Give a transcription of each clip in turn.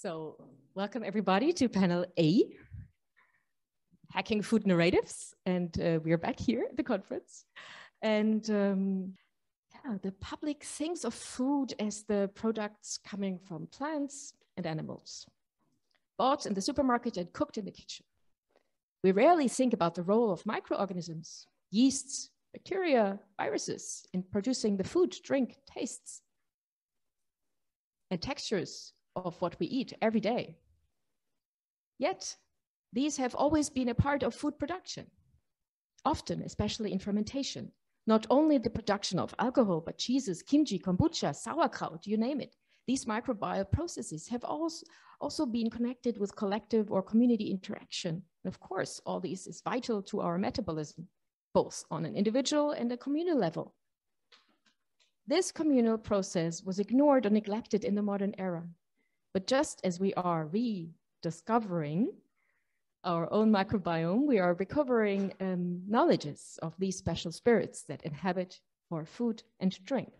So welcome everybody to panel A, Hacking Food Narratives. And uh, we're back here at the conference. And um, yeah, the public thinks of food as the products coming from plants and animals, bought in the supermarket and cooked in the kitchen. We rarely think about the role of microorganisms, yeasts, bacteria, viruses in producing the food, drink, tastes, and textures of what we eat every day. Yet, these have always been a part of food production, often, especially in fermentation. Not only the production of alcohol, but cheeses, kimchi, kombucha, sauerkraut, you name it. These microbial processes have also, also been connected with collective or community interaction. And of course, all this is vital to our metabolism, both on an individual and a communal level. This communal process was ignored or neglected in the modern era. But just as we are rediscovering our own microbiome, we are recovering um, knowledges of these special spirits that inhabit our food and drink.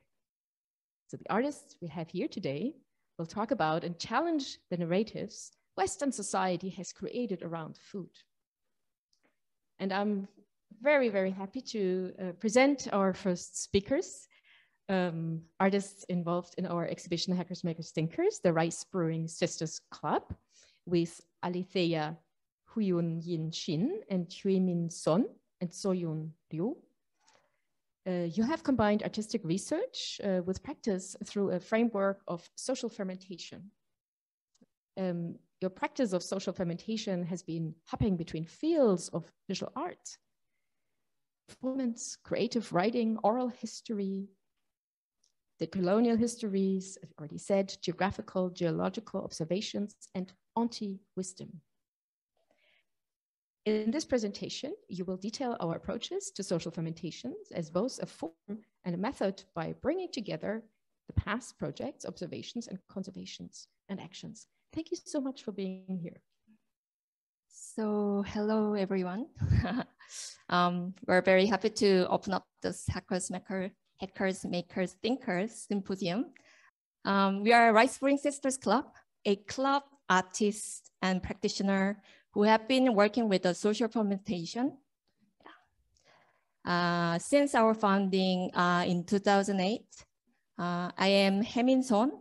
So the artists we have here today will talk about and challenge the narratives Western society has created around food. And I'm very, very happy to uh, present our first speakers um, artists involved in our exhibition Hackers, Makers, Thinkers, the Rice Brewing Sisters Club, with Alethea Hyunjin Shin and Min Son and Soyun Ryu. Uh, you have combined artistic research uh, with practice through a framework of social fermentation. Um, your practice of social fermentation has been hopping between fields of visual art, performance, creative writing, oral history, the colonial histories, I've already said, geographical, geological observations, and anti-wisdom. In this presentation, you will detail our approaches to social fermentations as both a form and a method by bringing together the past projects, observations, and conservations and actions. Thank you so much for being here. So hello, everyone. um, we're very happy to open up this Hackers Maker Hackers, Makers, Thinkers Symposium. Um, we are Rice Brewing Sisters Club, a club artist and practitioner who have been working with the social fermentation uh, since our founding uh, in 2008. Uh, I am Hemin Son.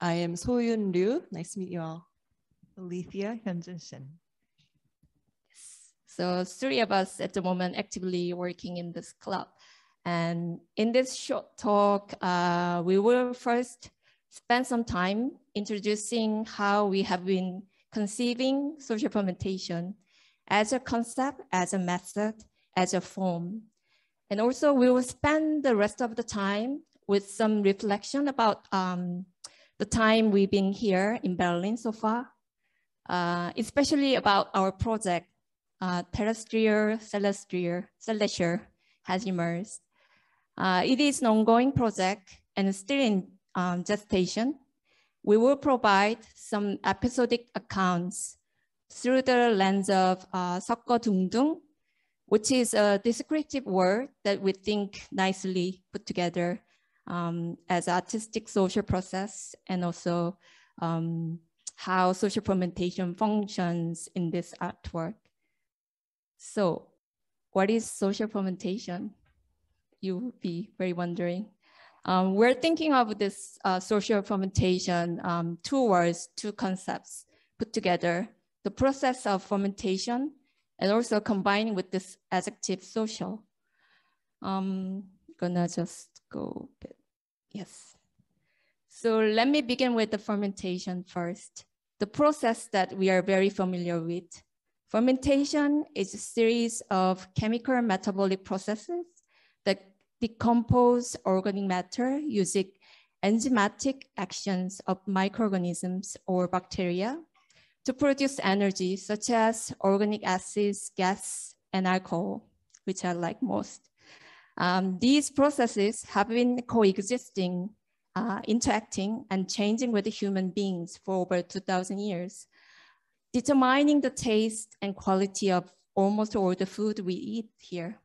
I am Soyun Ryu. Nice to meet you all. Alethea Hyunjin Shin. So three of us at the moment actively working in this club. And in this short talk, uh, we will first spend some time introducing how we have been conceiving social fermentation as a concept, as a method, as a form. And also we will spend the rest of the time with some reflection about um, the time we've been here in Berlin so far, uh, especially about our project, uh, Terrestrial Celestial, Celestial has emerged. Uh, it is an ongoing project and still in um, gestation. We will provide some episodic accounts through the lens of uh, Dung, which is a descriptive word that we think nicely put together um, as artistic social process and also um, how social fermentation functions in this artwork. So what is social fermentation? You would be very wondering. Um, we're thinking of this uh, social fermentation, um, two words, two concepts put together, the process of fermentation and also combining with this adjective social. Um, gonna just go a bit, yes. So let me begin with the fermentation first. The process that we are very familiar with. Fermentation is a series of chemical metabolic processes that decompose organic matter using enzymatic actions of microorganisms or bacteria to produce energy such as organic acids, gas, and alcohol, which I like most. Um, these processes have been coexisting, uh, interacting, and changing with human beings for over 2,000 years, determining the taste and quality of almost all the food we eat here.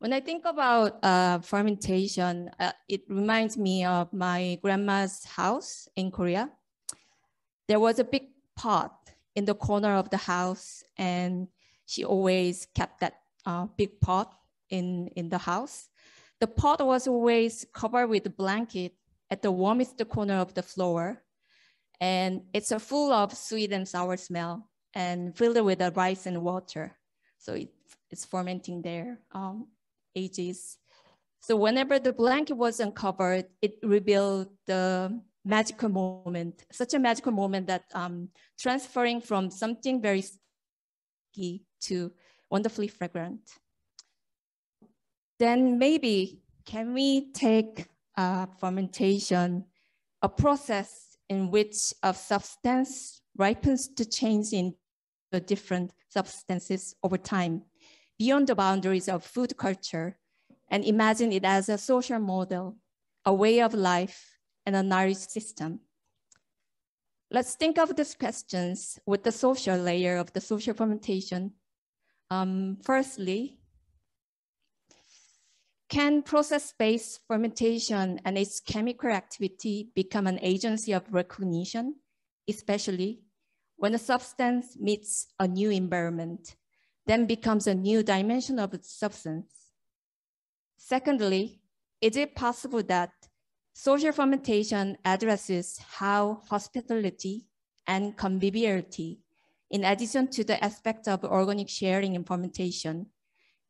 When I think about uh, fermentation, uh, it reminds me of my grandma's house in Korea. There was a big pot in the corner of the house, and she always kept that uh, big pot in, in the house. The pot was always covered with a blanket at the warmest corner of the floor. And it's full of sweet and sour smell and filled with the rice and water. So it, it's fermenting there um, ages. So whenever the blanket was uncovered, it revealed the magical moment, such a magical moment that um, transferring from something very sticky to wonderfully fragrant. Then maybe can we take uh, fermentation, a process in which a substance ripens to change in the different substances over time beyond the boundaries of food culture and imagine it as a social model, a way of life, and a knowledge system. Let's think of these questions with the social layer of the social fermentation. Um, firstly, can process-based fermentation and its chemical activity become an agency of recognition, especially when a substance meets a new environment, then becomes a new dimension of its substance. Secondly, is it possible that social fermentation addresses how hospitality and conviviality, in addition to the aspect of organic sharing in fermentation,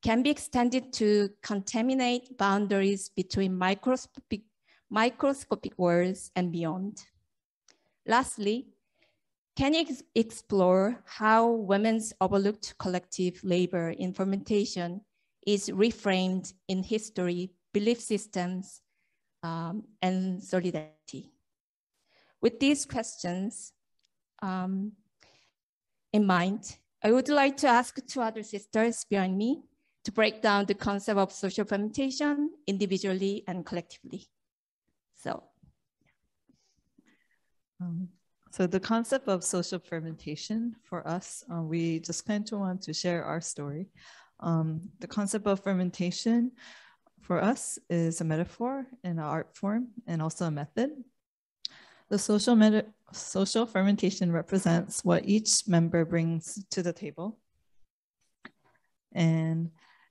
can be extended to contaminate boundaries between microscopic, microscopic worlds and beyond. Lastly, can you ex explore how women's overlooked collective labor in fermentation is reframed in history, belief systems, um, and solidarity? With these questions um, in mind, I would like to ask two other sisters behind me to break down the concept of social fermentation individually and collectively. So. Um, so the concept of social fermentation for us, uh, we just kind of want to share our story. Um, the concept of fermentation for us is a metaphor and an art form and also a method. The social, social fermentation represents what each member brings to the table. And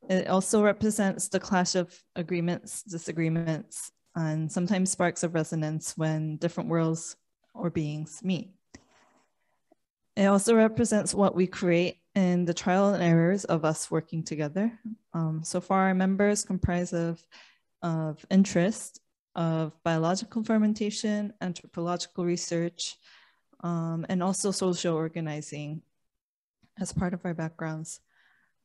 it also represents the clash of agreements, disagreements, and sometimes sparks of resonance when different worlds or beings meet. It also represents what we create in the trial and errors of us working together. Um, so far, our members comprise of, of interest of biological fermentation, anthropological research, um, and also social organizing as part of our backgrounds.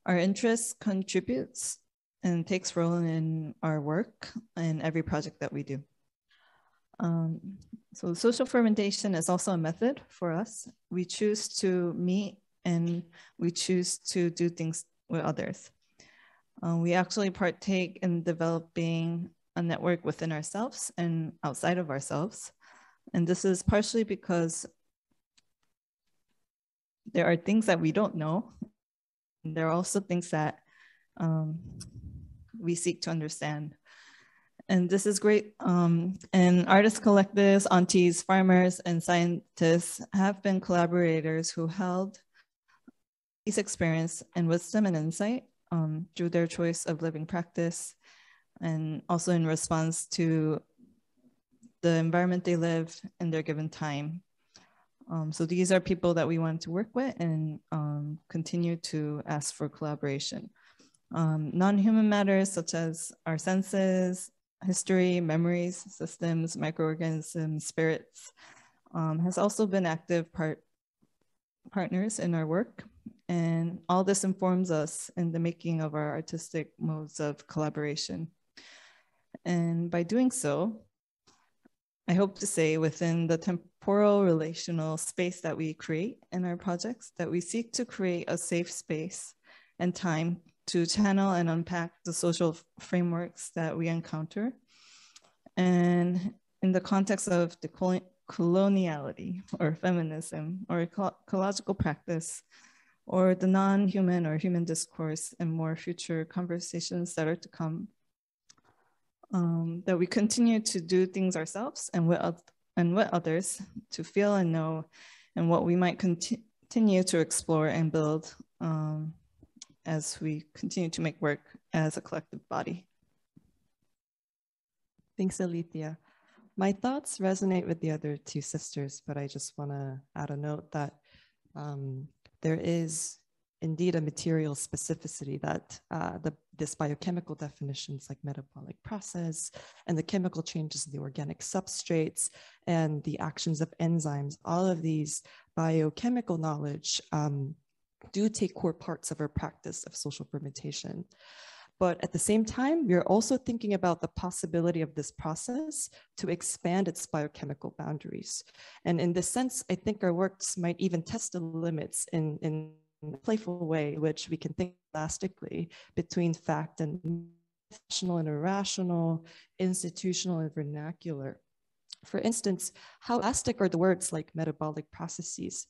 Our interest contributes and takes role in our work and every project that we do. Um, so social fermentation is also a method for us. We choose to meet and we choose to do things with others. Um, we actually partake in developing a network within ourselves and outside of ourselves. And this is partially because there are things that we don't know there are also things that um, we seek to understand. And this is great. Um, and artist collectives, aunties, farmers, and scientists have been collaborators who held these experience and wisdom and insight um, through their choice of living practice and also in response to the environment they live in their given time um, so these are people that we want to work with and um, continue to ask for collaboration. Um, non-human matters such as our senses, history, memories, systems, microorganisms, spirits, um, has also been active part partners in our work. And all this informs us in the making of our artistic modes of collaboration. And by doing so, I hope to say within the temporal relational space that we create in our projects, that we seek to create a safe space and time to channel and unpack the social frameworks that we encounter. And in the context of the coloniality or feminism or ecological practice, or the non-human or human discourse and more future conversations that are to come. Um, that we continue to do things ourselves and with, and with others to feel and know and what we might conti continue to explore and build um, as we continue to make work as a collective body. Thanks, Alethea. My thoughts resonate with the other two sisters, but I just want to add a note that um, there is indeed a material specificity that uh, the, this biochemical definitions like metabolic process and the chemical changes in the organic substrates and the actions of enzymes, all of these biochemical knowledge um, do take core parts of our practice of social fermentation. But at the same time, we're also thinking about the possibility of this process to expand its biochemical boundaries. And in this sense, I think our works might even test the limits in, in a playful way, which we can think elastically between fact and rational and irrational, institutional and vernacular. For instance, how elastic are the words like metabolic processes,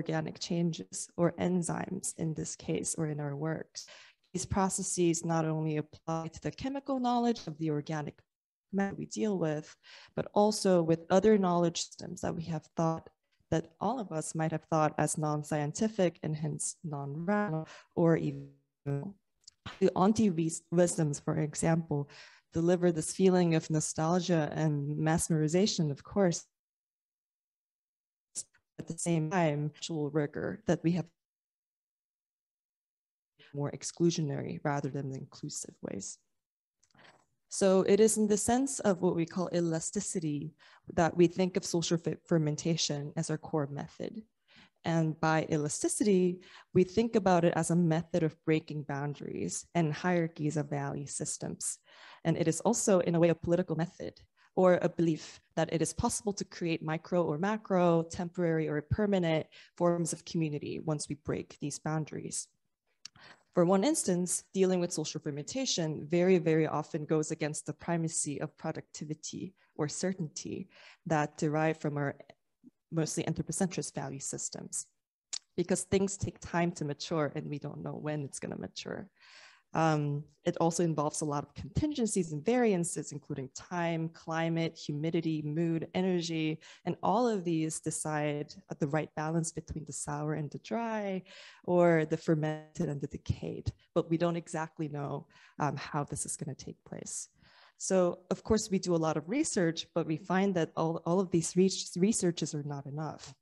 organic changes, or enzymes in this case, or in our works? These processes not only apply to the chemical knowledge of the organic matter we deal with, but also with other knowledge systems that we have thought that all of us might have thought as non-scientific and hence non-rational or even the anti-wisdoms, for example, deliver this feeling of nostalgia and mesmerization, of course, at the same time, actual rigor that we have more exclusionary rather than inclusive ways. So it is in the sense of what we call elasticity that we think of social fermentation as our core method. And by elasticity, we think about it as a method of breaking boundaries and hierarchies of value systems. And it is also, in a way, a political method or a belief that it is possible to create micro or macro, temporary or permanent forms of community once we break these boundaries. For one instance, dealing with social fermentation very, very often goes against the primacy of productivity or certainty that derive from our mostly anthropocentrist value systems because things take time to mature and we don't know when it's going to mature. Um, it also involves a lot of contingencies and variances, including time, climate, humidity, mood, energy, and all of these decide the right balance between the sour and the dry, or the fermented and the decayed. But we don't exactly know um, how this is going to take place. So, of course, we do a lot of research, but we find that all, all of these researches are not enough.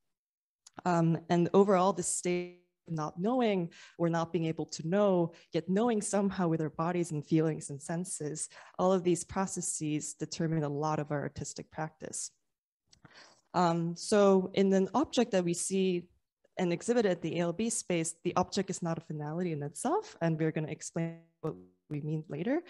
Um, and overall, the state not knowing or not being able to know, yet knowing somehow with our bodies and feelings and senses, all of these processes determine a lot of our artistic practice. Um, so in an object that we see and exhibit at the ALB space, the object is not a finality in itself, and we're going to explain what we mean later.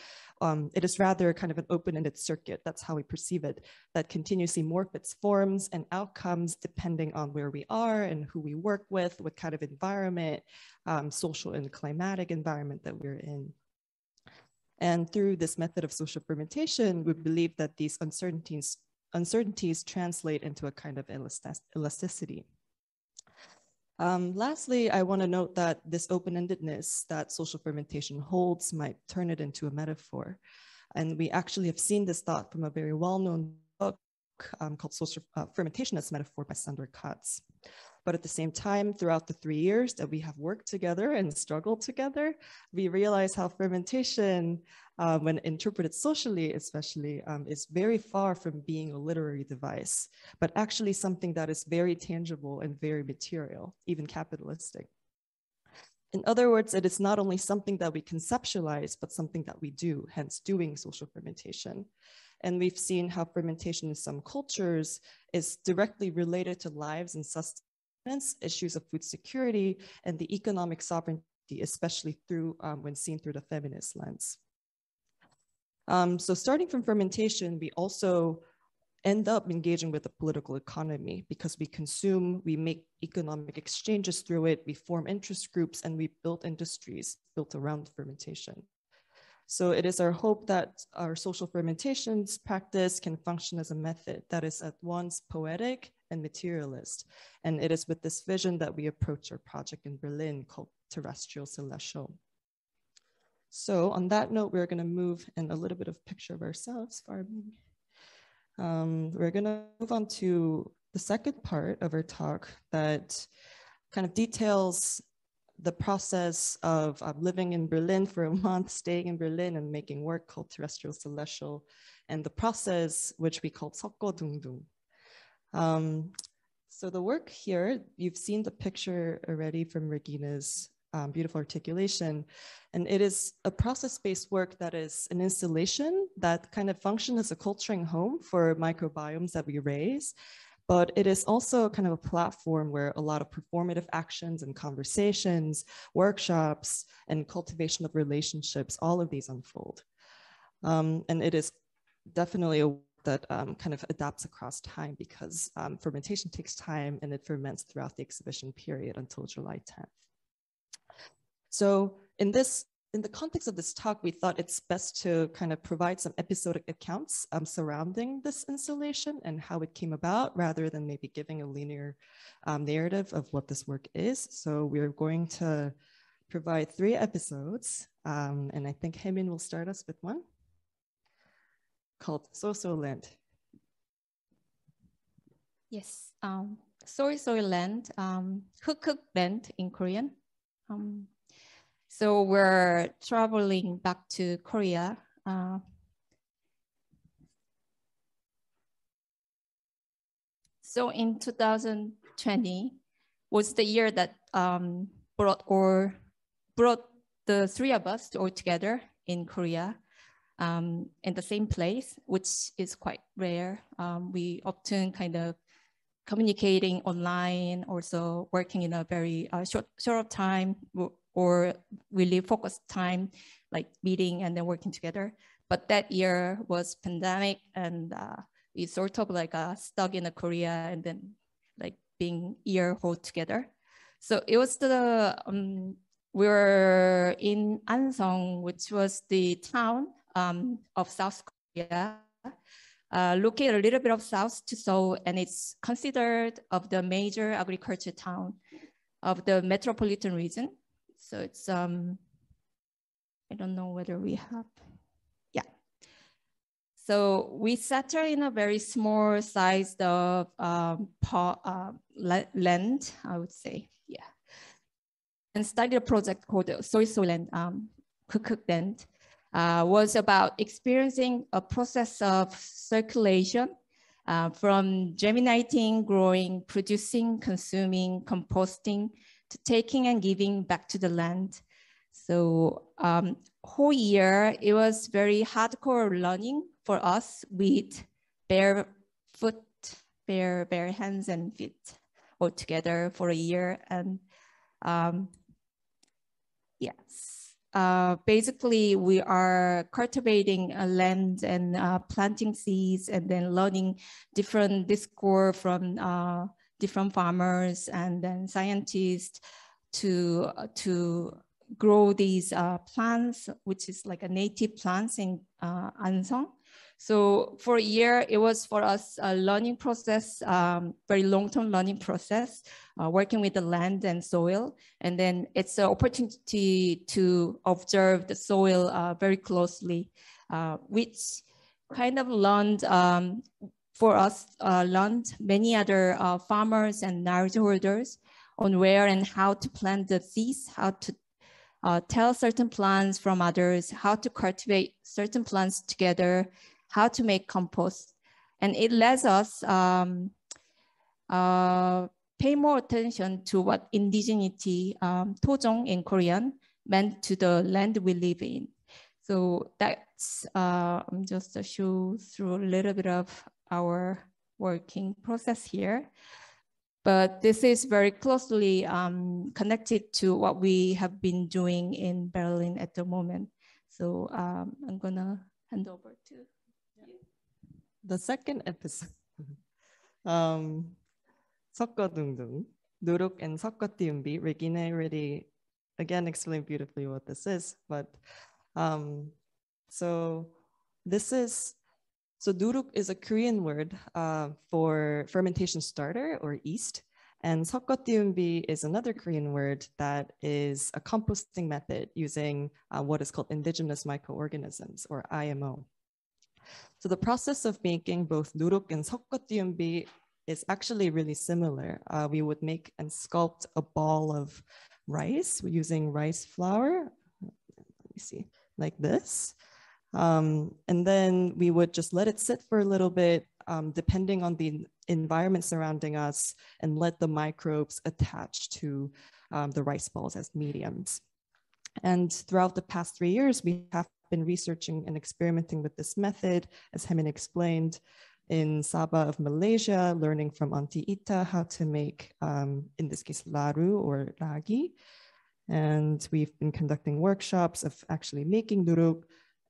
Um, it is rather kind of an open-ended circuit. That's how we perceive it, that continuously morph its forms and outcomes depending on where we are and who we work with, what kind of environment, um, social and climatic environment that we're in. And through this method of social fermentation, we believe that these uncertainties, uncertainties translate into a kind of elasticity. Um, lastly, I want to note that this open-endedness that social fermentation holds might turn it into a metaphor. And we actually have seen this thought from a very well-known book um, called Social uh, Fermentation as Metaphor by Sandor Katz. But at the same time, throughout the three years that we have worked together and struggled together, we realize how fermentation, uh, when interpreted socially, especially, um, is very far from being a literary device, but actually something that is very tangible and very material, even capitalistic. In other words, it is not only something that we conceptualize, but something that we do, hence doing social fermentation. And we've seen how fermentation in some cultures is directly related to lives and sustenance issues of food security, and the economic sovereignty, especially through um, when seen through the feminist lens. Um, so starting from fermentation, we also end up engaging with the political economy because we consume, we make economic exchanges through it, we form interest groups, and we build industries built around fermentation. So it is our hope that our social fermentations practice can function as a method that is at once poetic and materialist. And it is with this vision that we approach our project in Berlin called Terrestrial Celestial. So on that note, we're gonna move in a little bit of picture of ourselves. Um, we're gonna move on to the second part of our talk that kind of details the process of uh, living in Berlin for a month, staying in Berlin and making work called Terrestrial Celestial, and the process which we call Sokko Um, so the work here, you've seen the picture already from Regina's um, beautiful articulation, and it is a process-based work that is an installation that kind of functions as a culturing home for microbiomes that we raise, but it is also kind of a platform where a lot of performative actions and conversations, workshops, and cultivation of relationships, all of these unfold. Um, and it is definitely a that um, kind of adapts across time because um, fermentation takes time and it ferments throughout the exhibition period until July 10th. So in this in the context of this talk, we thought it's best to kind of provide some episodic accounts um, surrounding this installation and how it came about, rather than maybe giving a linear um, narrative of what this work is. So we're going to provide three episodes, um, and I think Hemin will start us with one called So Land. Yes, um, Soy Soy Land, um, Hook Land in Korean. Um, so we're traveling back to Korea. Uh, so in 2020 was the year that um, brought or brought the three of us all together in Korea um, in the same place, which is quite rare. Um, we often kind of communicating online, also working in a very uh, short, short of time or really focused time, like meeting and then working together. But that year was pandemic and uh, we sort of like uh, stuck in a Korea and then like being year whole together. So it was the, um, we were in Ansong, which was the town um, of South Korea, uh, located a little bit of south to Seoul, and it's considered of the major agriculture town of the metropolitan region. So it's, um, I don't know whether we have, yeah. So we settle in a very small sized of um, uh, land, I would say, yeah. And studied a project called Soy Soy Land, um, Cook Land, uh, was about experiencing a process of circulation uh, from germinating, growing, producing, consuming, composting, to taking and giving back to the land. So um, whole year, it was very hardcore learning for us with bare foot, bare, bare hands and feet all together for a year. And um, yes, uh, basically we are cultivating a land and uh, planting seeds and then learning different discourse from uh, different farmers and then scientists to, uh, to grow these uh, plants, which is like a native plants in uh. So for a year, it was for us a learning process, um, very long-term learning process, uh, working with the land and soil. And then it's an opportunity to observe the soil uh, very closely, uh, which kind of learned um, for us uh, learned many other uh, farmers and knowledge holders on where and how to plant the seeds, how to uh, tell certain plants from others, how to cultivate certain plants together, how to make compost. And it lets us um, uh, pay more attention to what indigeneity, um, tojong in Korean, meant to the land we live in. So that's uh, just to show through a little bit of our working process here. But this is very closely um, connected to what we have been doing in Berlin at the moment. So um, I'm gonna hand over to the second episode, um, Seokkeodungdung, Nuruk and Sokkotiumbi, Regina already again explained beautifully what this is, but um, so this is, so 누룩 is a Korean word uh, for fermentation starter or yeast. And sokkotiumbi is another Korean word that is a composting method using uh, what is called indigenous microorganisms or IMO. So the process of making both duruk and 석고띄움비 is actually really similar. Uh, we would make and sculpt a ball of rice using rice flour. Let me see, like this. Um, and then we would just let it sit for a little bit, um, depending on the environment surrounding us, and let the microbes attach to um, the rice balls as mediums. And throughout the past three years, we have been researching and experimenting with this method, as Hemin explained, in Sabah of Malaysia, learning from Auntie Ita how to make, um, in this case, laru or ragi. And we've been conducting workshops of actually making nuruk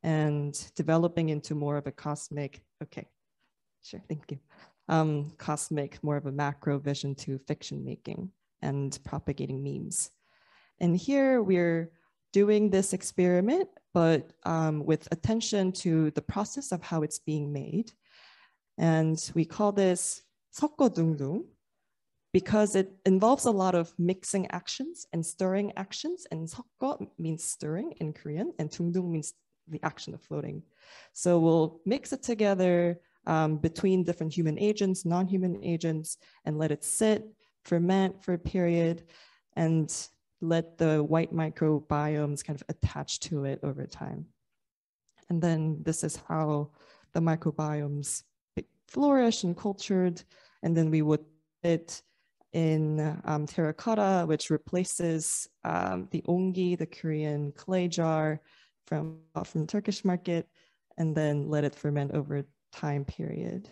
and developing into more of a cosmic, okay, sure, thank you. Um, cosmic, more of a macro vision to fiction making and propagating memes. And here we're doing this experiment, but um, with attention to the process of how it's being made and we call this 석고둥둥 because it involves a lot of mixing actions and stirring actions. And 석고 means stirring in Korean, and 둥둥 means the action of floating. So we'll mix it together um, between different human agents, non-human agents, and let it sit, ferment for a period, and let the white microbiomes kind of attach to it over time. And then this is how the microbiomes flourish and cultured. And then we would it in um, terracotta, which replaces um, the ongi, the Korean clay jar from, uh, from the Turkish market, and then let it ferment over time period.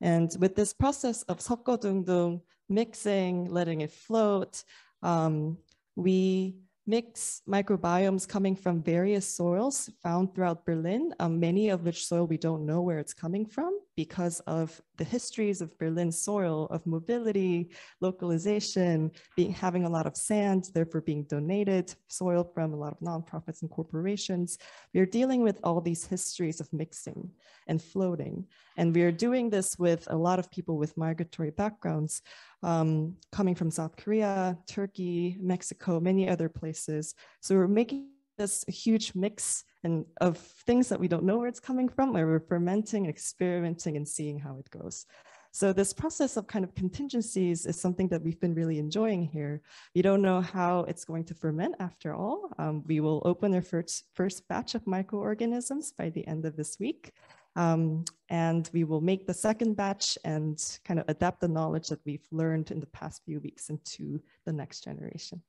And with this process of Seokkeodungdung, mixing, letting it float, um, we mix microbiomes coming from various soils found throughout Berlin, um, many of which soil we don't know where it's coming from because of the histories of Berlin soil, of mobility, localization, being, having a lot of sand, therefore being donated soil from a lot of nonprofits and corporations. We are dealing with all these histories of mixing and floating. And we are doing this with a lot of people with migratory backgrounds um, coming from South Korea, Turkey, Mexico, many other places. So we're making this a huge mix and of things that we don't know where it's coming from, where we're fermenting, experimenting, and seeing how it goes. So this process of kind of contingencies is something that we've been really enjoying here. We don't know how it's going to ferment after all. Um, we will open our first, first batch of microorganisms by the end of this week. Um, and we will make the second batch and kind of adapt the knowledge that we've learned in the past few weeks into the next generation.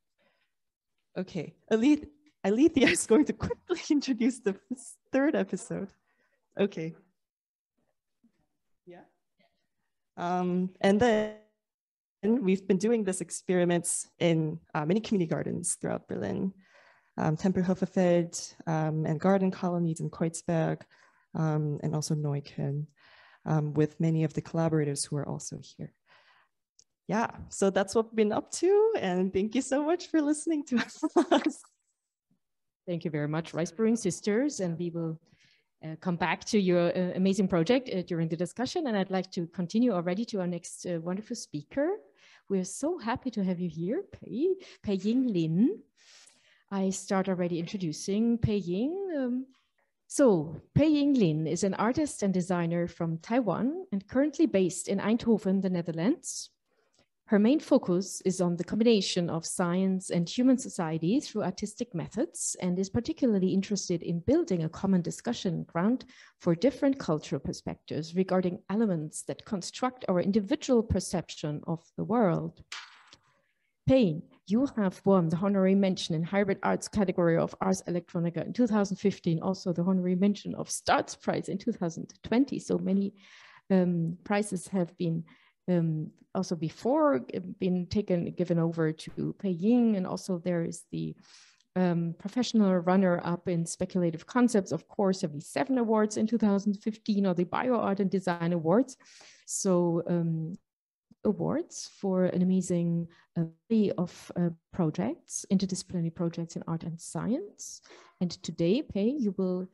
Okay, Alethea, Alethea is going to quickly introduce the third episode. Okay. Yeah. Um, and then we've been doing this experiments in uh, many community gardens throughout Berlin, um, Tempelhoferfeld um, and garden colonies in Kreuzberg, um, and also Neukölln, um, with many of the collaborators who are also here. Yeah, so that's what we've been up to, and thank you so much for listening to us. Thank you very much, Rice Brewing Sisters, and we will uh, come back to your uh, amazing project uh, during the discussion. And I'd like to continue already to our next uh, wonderful speaker. We're so happy to have you here, Pei, Pei Ying Lin. I start already introducing Pei Ying. Um, so, Pei Ying Lin is an artist and designer from Taiwan and currently based in Eindhoven, the Netherlands. Her main focus is on the combination of science and human society through artistic methods and is particularly interested in building a common discussion ground for different cultural perspectives regarding elements that construct our individual perception of the world. Pei you have won the honorary mention in hybrid arts category of Ars Electronica in 2015, also the honorary mention of Starts Prize in 2020. So many um, prizes have been um, also before been taken, given over to Pei Ying, and also there is the um, professional runner-up in speculative concepts, of course, of the V7 Awards in 2015, or the Bio Art and Design Awards. So um, awards for an amazing array of uh, projects, interdisciplinary projects in art and science. And today, Pei, you will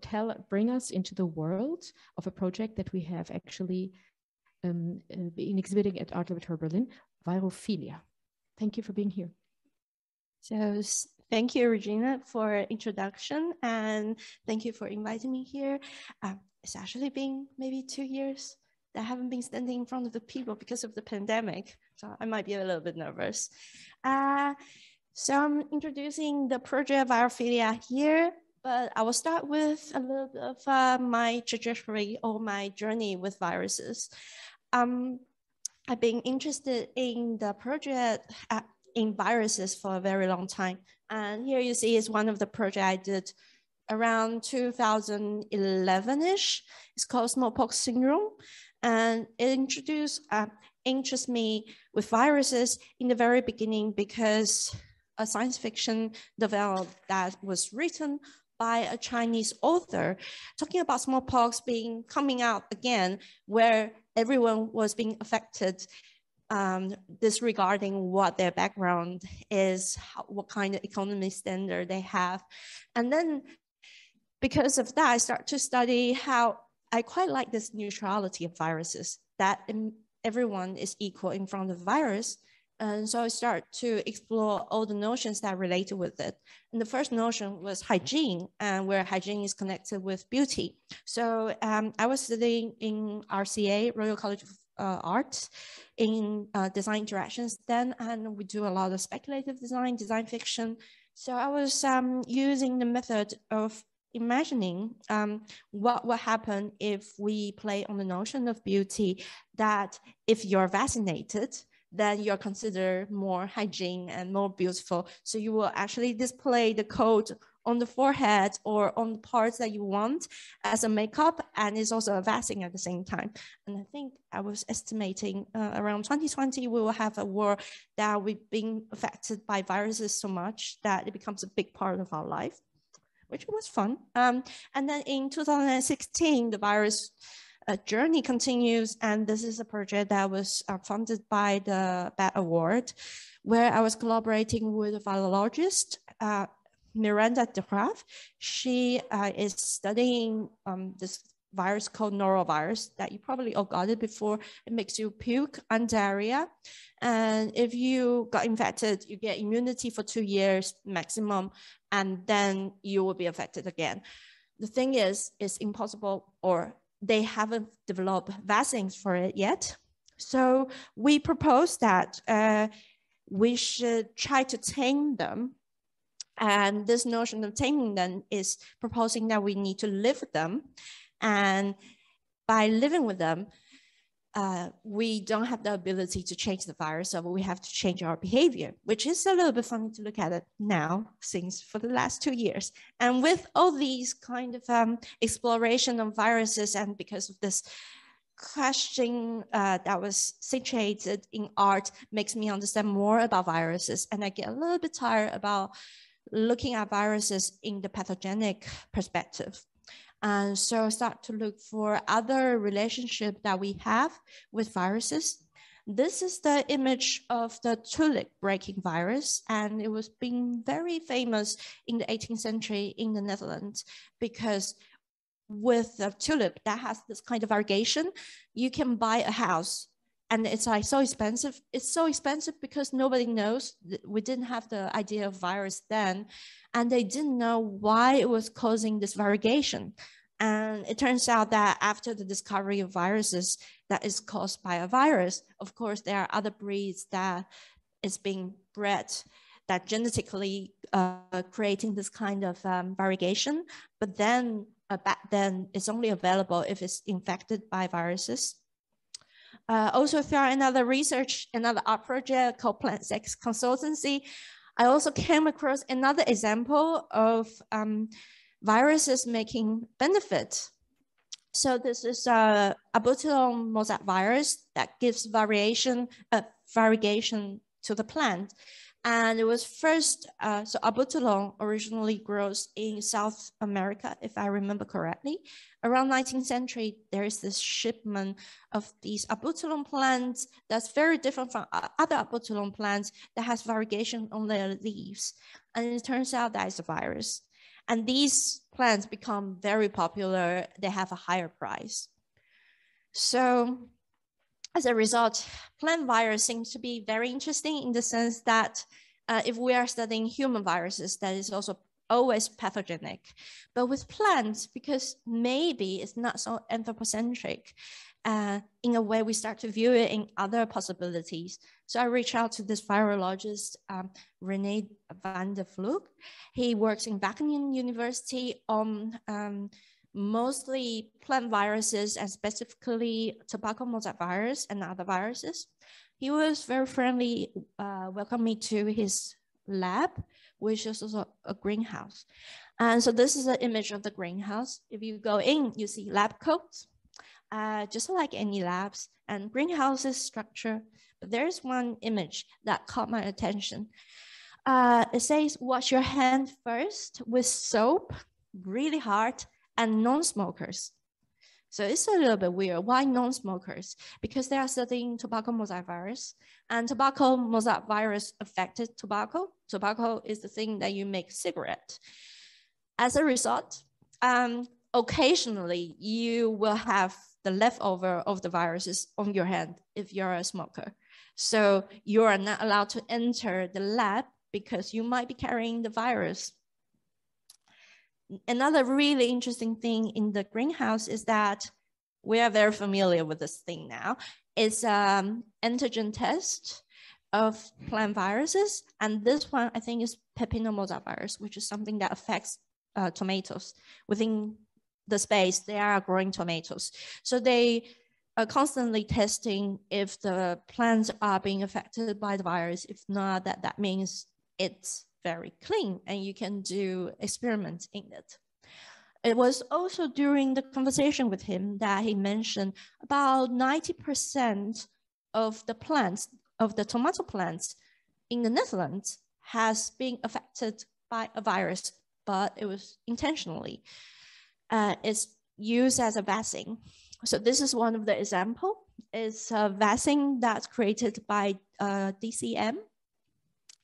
tell, bring us into the world of a project that we have actually um, uh, been exhibiting at Art Laboratory Berlin, Virophilia. Thank you for being here. So thank you, Regina, for introduction, and thank you for inviting me here. Uh, it's actually been maybe two years that I haven't been standing in front of the people because of the pandemic, so I might be a little bit nervous. Uh, so I'm introducing the project Virophilia here, but I will start with a little bit of uh, my trajectory or my journey with viruses. Um, I've been interested in the project uh, in viruses for a very long time. And here you see is one of the projects I did around 2011-ish. It's called smallpox syndrome. And it introduced, uh, interests me with viruses in the very beginning because a science fiction novel that was written by a Chinese author talking about smallpox being coming out again, where everyone was being affected, um, disregarding what their background is, what kind of economy standard they have. And then because of that, I start to study how I quite like this neutrality of viruses, that everyone is equal in front of virus. And so I start to explore all the notions that related with it. And the first notion was hygiene, and where hygiene is connected with beauty. So um, I was studying in RCA, Royal College of uh, Arts, in uh, design directions then, and we do a lot of speculative design, design fiction. So I was um, using the method of imagining um, what will happen if we play on the notion of beauty that if you're vaccinated, then you're considered more hygiene and more beautiful. So you will actually display the code on the forehead or on the parts that you want as a makeup and it's also a vaccine at the same time. And I think I was estimating uh, around 2020, we will have a world that we've been affected by viruses so much that it becomes a big part of our life, which was fun. Um, and then in 2016, the virus uh, journey continues. And this is a project that was uh, funded by the BAD Award, where I was collaborating with a virologist, uh, Miranda de Graaf. She uh, is studying um, this virus called norovirus that you probably all got it before. It makes you puke and diarrhea. And if you got infected, you get immunity for two years maximum, and then you will be affected again. The thing is, it's impossible or they haven't developed vaccines for it yet. So we propose that uh, we should try to tame them. And this notion of taming them is proposing that we need to live with them. And by living with them, uh, we don't have the ability to change the virus, so we have to change our behavior, which is a little bit funny to look at it now, since for the last two years. And with all these kind of um, exploration of viruses, and because of this question uh, that was situated in art, makes me understand more about viruses, and I get a little bit tired about looking at viruses in the pathogenic perspective. And so start to look for other relationship that we have with viruses. This is the image of the tulip breaking virus, and it was being very famous in the 18th century in the Netherlands because with a tulip that has this kind of variegation, you can buy a house and it's like so expensive. It's so expensive because nobody knows. We didn't have the idea of virus then, and they didn't know why it was causing this variegation. And it turns out that after the discovery of viruses that is caused by a virus, of course, there are other breeds that is being bred that genetically uh, creating this kind of um, variegation. But then uh, back then it's only available if it's infected by viruses. Uh, also through another research, another art project called Plant Sex Consultancy, I also came across another example of um, viruses making benefit. So this is a Abutilon mosaic virus that gives variation, uh, variegation to the plant. And it was first, uh, so Abutilon originally grows in South America, if I remember correctly. Around 19th century, there is this shipment of these Abutilon plants that's very different from other Abutilon plants that has variegation on their leaves. And it turns out that is a virus. And these plants become very popular. They have a higher price. So as a result, plant virus seems to be very interesting in the sense that uh, if we are studying human viruses, that is also always pathogenic. But with plants, because maybe it's not so anthropocentric, uh, in a way we start to view it in other possibilities. So I reached out to this virologist, um, Rene van der Vlugt. He works in Wageningen University on um, mostly plant viruses and specifically tobacco mosaic virus and other viruses. He was very friendly, uh, welcomed me to his lab, which is also a greenhouse. And so this is an image of the greenhouse. If you go in, you see lab coats, uh, just like any labs and greenhouses structure. But there's one image that caught my attention. Uh, it says, wash your hand first with soap, really hard, and non-smokers. So it's a little bit weird. Why non-smokers? Because they are studying tobacco mosaic virus and tobacco mosaic virus affected tobacco. Tobacco is the thing that you make cigarette. As a result, um, occasionally you will have the leftover of the viruses on your hand if you're a smoker. So you are not allowed to enter the lab because you might be carrying the virus another really interesting thing in the greenhouse is that we are very familiar with this thing now. It's um, antigen test of plant viruses. And this one, I think, is pepino virus, which is something that affects uh, tomatoes. Within the space, they are growing tomatoes. So they are constantly testing if the plants are being affected by the virus. If not, that, that means it's very clean and you can do experiments in it. It was also during the conversation with him that he mentioned about 90% of the plants, of the tomato plants in the Netherlands has been affected by a virus, but it was intentionally. Uh, it's used as a vaccine. So this is one of the example. It's a vaccine that's created by uh, DCM,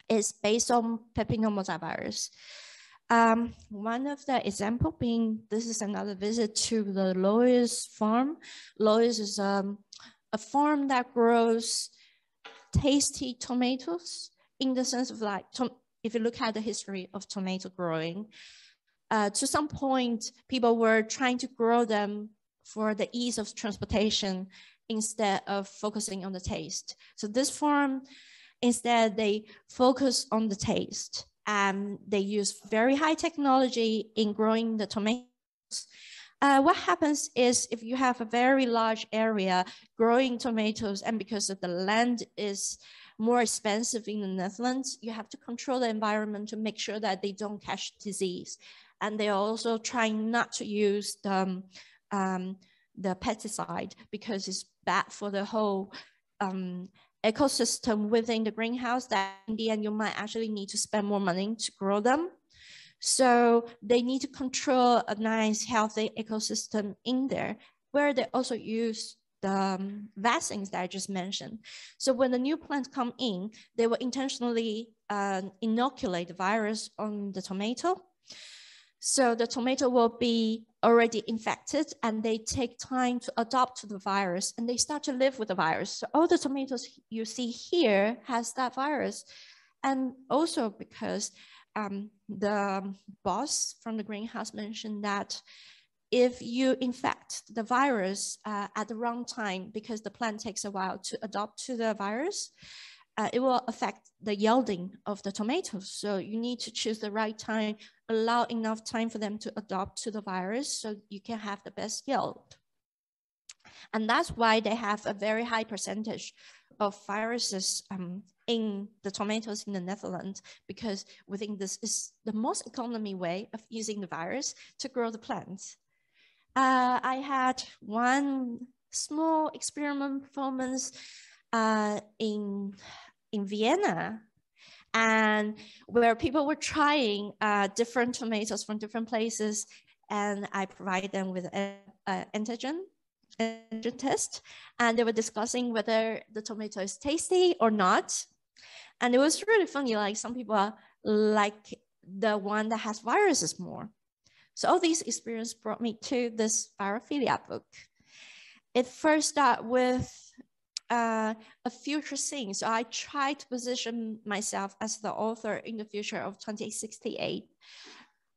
is based on papillomavirus. Um, one of the example being, this is another visit to the Looije farm. Looije is um, a farm that grows tasty tomatoes in the sense of like, if you look at the history of tomato growing, uh, to some point, people were trying to grow them for the ease of transportation instead of focusing on the taste. So this farm Instead, they focus on the taste and they use very high technology in growing the tomatoes. Uh, what happens is if you have a very large area growing tomatoes and because of the land is more expensive in the Netherlands, you have to control the environment to make sure that they don't catch disease. And they're also trying not to use the, um, the pesticide because it's bad for the whole um, ecosystem within the greenhouse that in the end you might actually need to spend more money to grow them. So they need to control a nice healthy ecosystem in there where they also use the um, vaccines that I just mentioned. So when the new plants come in, they will intentionally uh, inoculate the virus on the tomato. So the tomato will be already infected and they take time to adopt to the virus and they start to live with the virus. So all the tomatoes you see here has that virus. And also because um, the boss from the greenhouse mentioned that if you infect the virus uh, at the wrong time, because the plant takes a while to adopt to the virus, uh, it will affect the yielding of the tomatoes. So you need to choose the right time, allow enough time for them to adopt to the virus so you can have the best yield. And that's why they have a very high percentage of viruses um, in the tomatoes in the Netherlands, because we think this is the most economy way of using the virus to grow the plants. Uh, I had one small experiment performance uh, in in Vienna and where people were trying uh, different tomatoes from different places and I provide them with an antigen, antigen test and they were discussing whether the tomato is tasty or not. And it was really funny, like some people like the one that has viruses more. So all these experiences brought me to this virophilia book. It first started with uh, a future scene. So I try to position myself as the author in the future of 2068.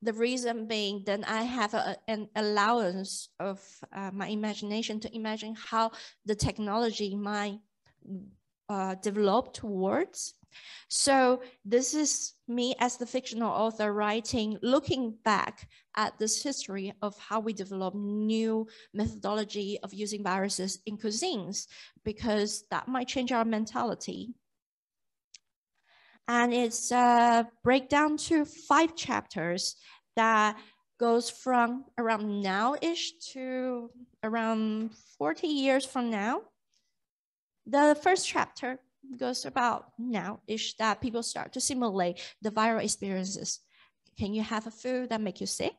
The reason being then I have a, an allowance of uh, my imagination to imagine how the technology might uh, develop towards. So this is me as the fictional author writing, looking back at this history of how we develop new methodology of using viruses in cuisines, because that might change our mentality. And it's uh, break down to five chapters that goes from around now-ish to around 40 years from now. The first chapter goes about now is that people start to simulate the viral experiences. Can you have a food that make you sick?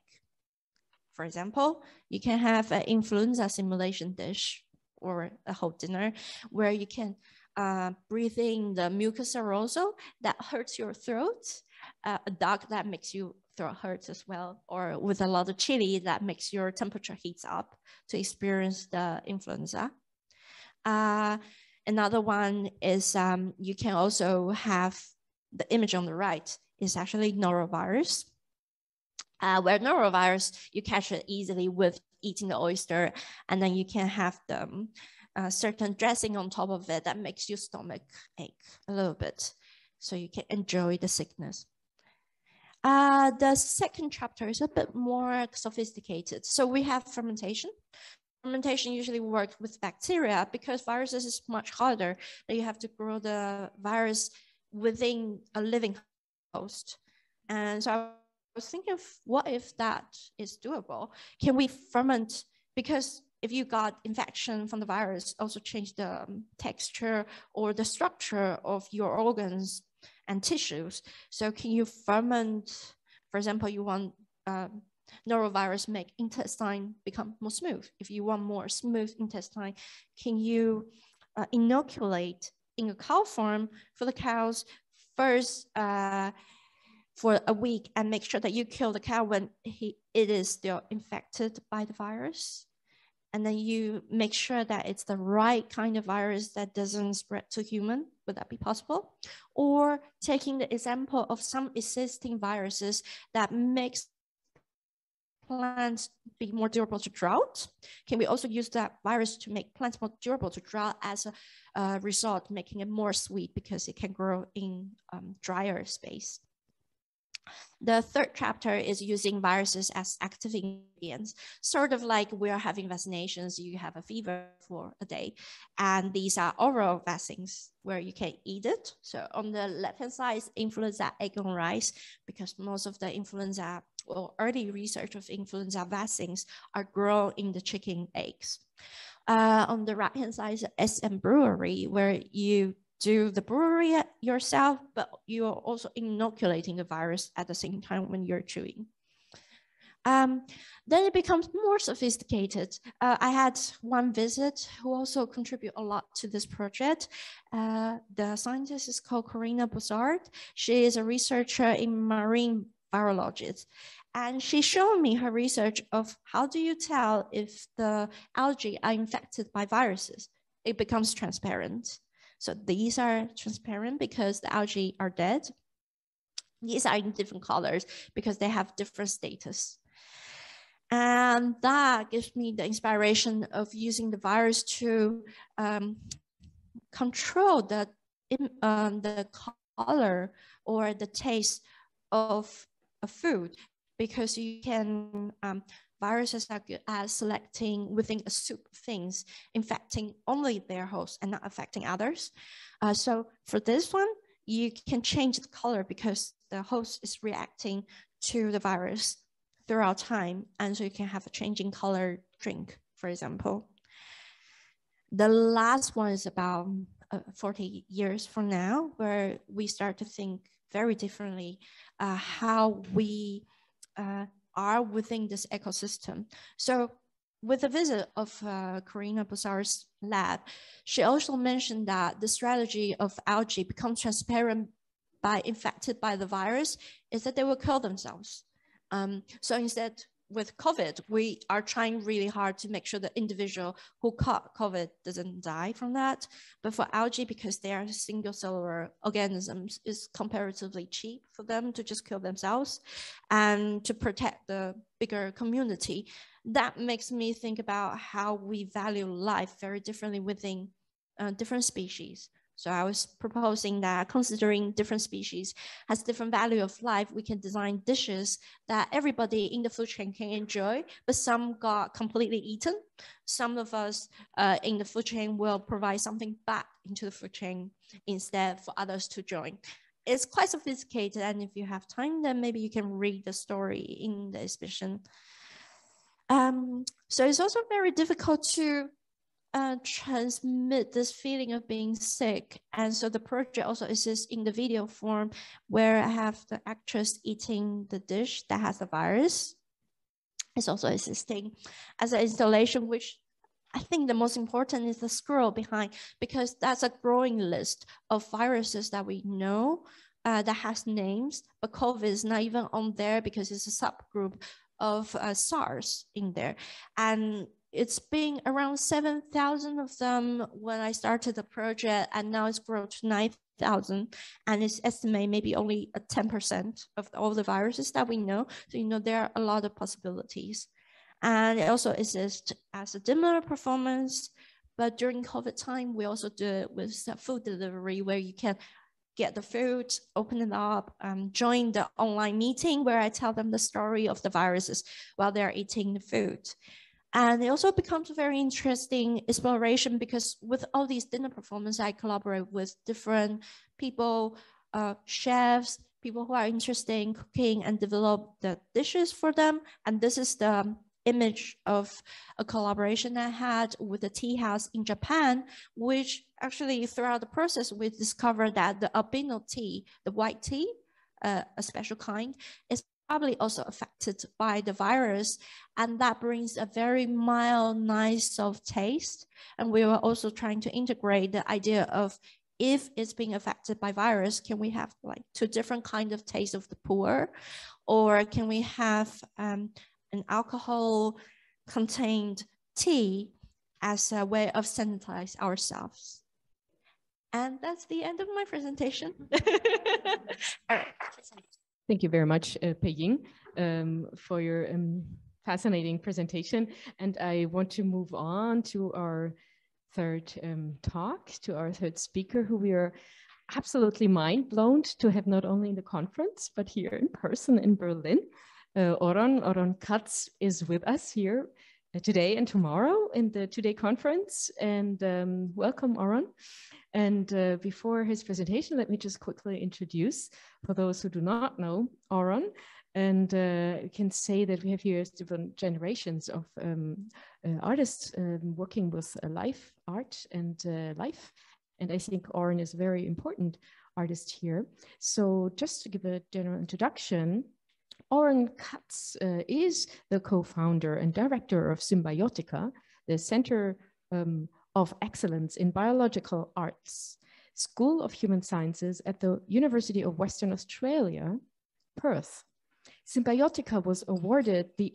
For example, you can have an influenza simulation dish or a whole dinner where you can uh, breathe in the mucus aerosol that hurts your throat, uh, a dog that makes you throat hurts as well, or with a lot of chili that makes your temperature heats up to experience the influenza. Uh, Another one is um, you can also have the image on the right is actually norovirus, uh, where norovirus, you catch it easily with eating the oyster, and then you can have the uh, certain dressing on top of it that makes your stomach ache a little bit. So you can enjoy the sickness. Uh, the second chapter is a bit more sophisticated. So we have fermentation fermentation usually works with bacteria because viruses is much harder that you have to grow the virus within a living host. And so I was thinking of what if that is doable? Can we ferment? Because if you got infection from the virus, also change the um, texture or the structure of your organs and tissues. So can you ferment, for example, you want uh, norovirus make intestine become more smooth. If you want more smooth intestine, can you uh, inoculate in a cow farm for the cows first uh, for a week and make sure that you kill the cow when he, it is still infected by the virus? And then you make sure that it's the right kind of virus that doesn't spread to human. Would that be possible? Or taking the example of some existing viruses that makes plants be more durable to drought? Can we also use that virus to make plants more durable to drought as a, a result, making it more sweet because it can grow in um, drier space? The third chapter is using viruses as active ingredients, sort of like we're having vaccinations, you have a fever for a day, and these are oral vaccines where you can eat it. So on the left-hand side is influenza egg on rice, because most of the influenza or early research of influenza vaccines are grown in the chicken eggs. Uh, on the right-hand side is SM brewery, where you do the brewery yourself, but you are also inoculating the virus at the same time when you're chewing. Um, then it becomes more sophisticated. Uh, I had one visit who also contribute a lot to this project. Uh, the scientist is called Corina Brussaard. She is a researcher in marine virology. And she showed me her research of how do you tell if the algae are infected by viruses? It becomes transparent. So these are transparent because the algae are dead. These are in different colors because they have different status. And that gives me the inspiration of using the virus to um, control the, um, the color or the taste of a food because you can um, viruses are good at selecting within a soup things, infecting only their host and not affecting others. Uh, so for this one, you can change the color because the host is reacting to the virus throughout time. And so you can have a changing color drink, for example. The last one is about uh, 40 years from now, where we start to think very differently uh, how we uh, are within this ecosystem. So with the visit of uh, Corina Brussaard's lab, she also mentioned that the strategy of algae becomes transparent by infected by the virus is that they will kill themselves. Um, so instead, with COVID, we are trying really hard to make sure the individual who caught COVID doesn't die from that. But for algae, because they are single cellular organisms, it's comparatively cheap for them to just kill themselves and to protect the bigger community. That makes me think about how we value life very differently within uh, different species. So I was proposing that considering different species has different value of life, we can design dishes that everybody in the food chain can enjoy, but some got completely eaten. Some of us uh, in the food chain will provide something back into the food chain instead for others to join. It's quite sophisticated, and if you have time, then maybe you can read the story in the exhibition. Um, so it's also very difficult to uh, transmit this feeling of being sick. And so the project also exists in the video form where I have the actress eating the dish that has the virus. It's also existing as an installation, which I think the most important is the scroll behind because that's a growing list of viruses that we know uh, that has names, but COVID is not even on there because it's a subgroup of uh, SARS in there. And it's been around 7,000 of them when I started the project, and now it's grown to 9,000. And it's estimated maybe only a 10% of all the viruses that we know. So, you know, there are a lot of possibilities. And it also exists as a demo performance. But during COVID time, we also do it with food delivery where you can get the food, open it up, um, join the online meeting where I tell them the story of the viruses while they're eating the food. And it also becomes a very interesting exploration because with all these dinner performances, I collaborate with different people, uh, chefs, people who are interested in cooking and develop the dishes for them. And this is the image of a collaboration I had with the tea house in Japan, which actually throughout the process, we discovered that the albino tea, the white tea, uh, a special kind, is probably also affected by the virus. And that brings a very mild, nice, soft taste. And we were also trying to integrate the idea of if it's being affected by virus, can we have like two different kind of taste of the poor? Or can we have um, an alcohol contained tea as a way of sanitize ourselves? And that's the end of my presentation. All right. Thank you very much, uh, um, for your um, fascinating presentation. And I want to move on to our third um, talk, to our third speaker, who we are absolutely mind blown to have not only in the conference, but here in person in Berlin. Uh, Oron, Oron Catts is with us here today and tomorrow in the two-day conference. And um, welcome, Oron. And uh, before his presentation, let me just quickly introduce, for those who do not know, Oron. And uh, we can say that we have here different generations of um, uh, artists um, working with life art and uh, life. And I think Oron is a very important artist here. So just to give a general introduction, Oron Catts uh, is the co-founder and director of SymbioticA, the center um, of Excellence in Biological Arts, School of Human Sciences at the University of Western Australia, Perth. SymbioticA was awarded the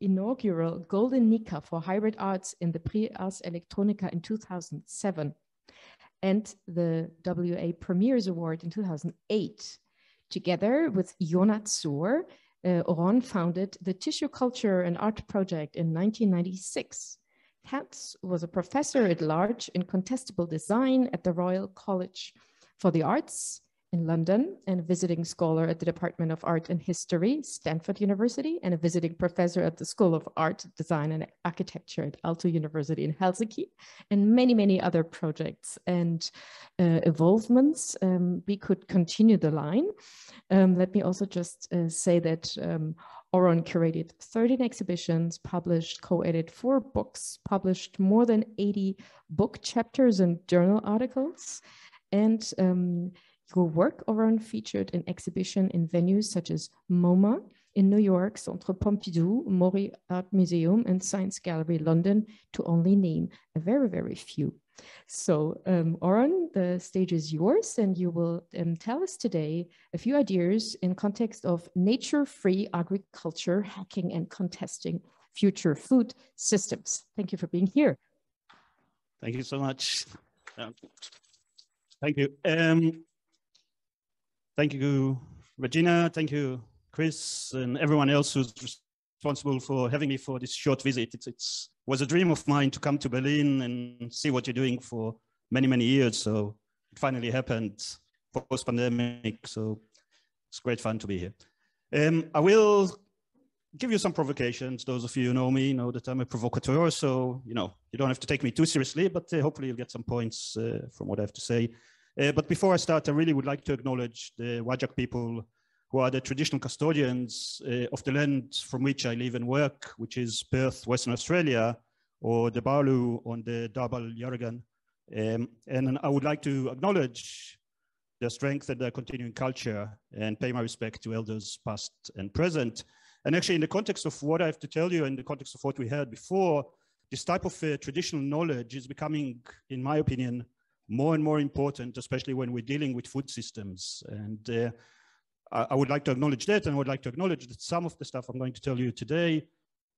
inaugural Golden Nica for hybrid arts in the Prix Ars Electronica in 2007 and the WA Premiers Award in 2008. Together with Ionat Zurr, uh, Oron founded the Tissue Culture and Art Project in 1996 Catts was a professor at large in contestable design at the Royal College for the Arts in London and a visiting scholar at the Department of Art and History, Stanford University, and a visiting professor at the School of Art, Design and Architecture at Aalto University in Helsinki, and many, many other projects and uh, evolvements. Um, we could continue the line. Um, let me also just uh, say that um, Oron curated 13 exhibitions, published, co-edited four books, published more than 80 book chapters and journal articles. And um, your work, Oron, featured in exhibition in venues such as MoMA in New York, Centre Pompidou, Mori Art Museum, and Science Gallery London, to only name a very, very few. So, um, Oron, the stage is yours, and you will um, tell us today a few ideas in context of nature-free agriculture, hacking and contesting future food systems. Thank you for being here. Thank you so much. Um, thank you. Um, thank you, Regina. Thank you, Chris, and everyone else who's responsible for having me for this short visit. It's, it's was a dream of mine to come to Berlin and see what you're doing for many, many years. So it finally happened post pandemic. So it's great fun to be here. Um, I will give you some provocations. Those of you who know me know that I'm a provocateur. So, you know, you don't have to take me too seriously, but uh, hopefully you'll get some points uh, from what I have to say. Uh, but before I start, I really would like to acknowledge the Whadjuk people who are the traditional custodians uh, of the land from which I live and work, which is Perth, Western Australia, or the Boorloo on the Derbarl Yerrigan. Um, and I would like to acknowledge their strength and their continuing culture and pay my respect to elders past and present. And actually, in the context of what I have to tell you, in the context of what we heard before, this type of uh, traditional knowledge is becoming, in my opinion, more and more important, especially when we're dealing with food systems. And uh, I, would like to acknowledge that, and I would like to acknowledge that some of the stuff I'm going to tell you today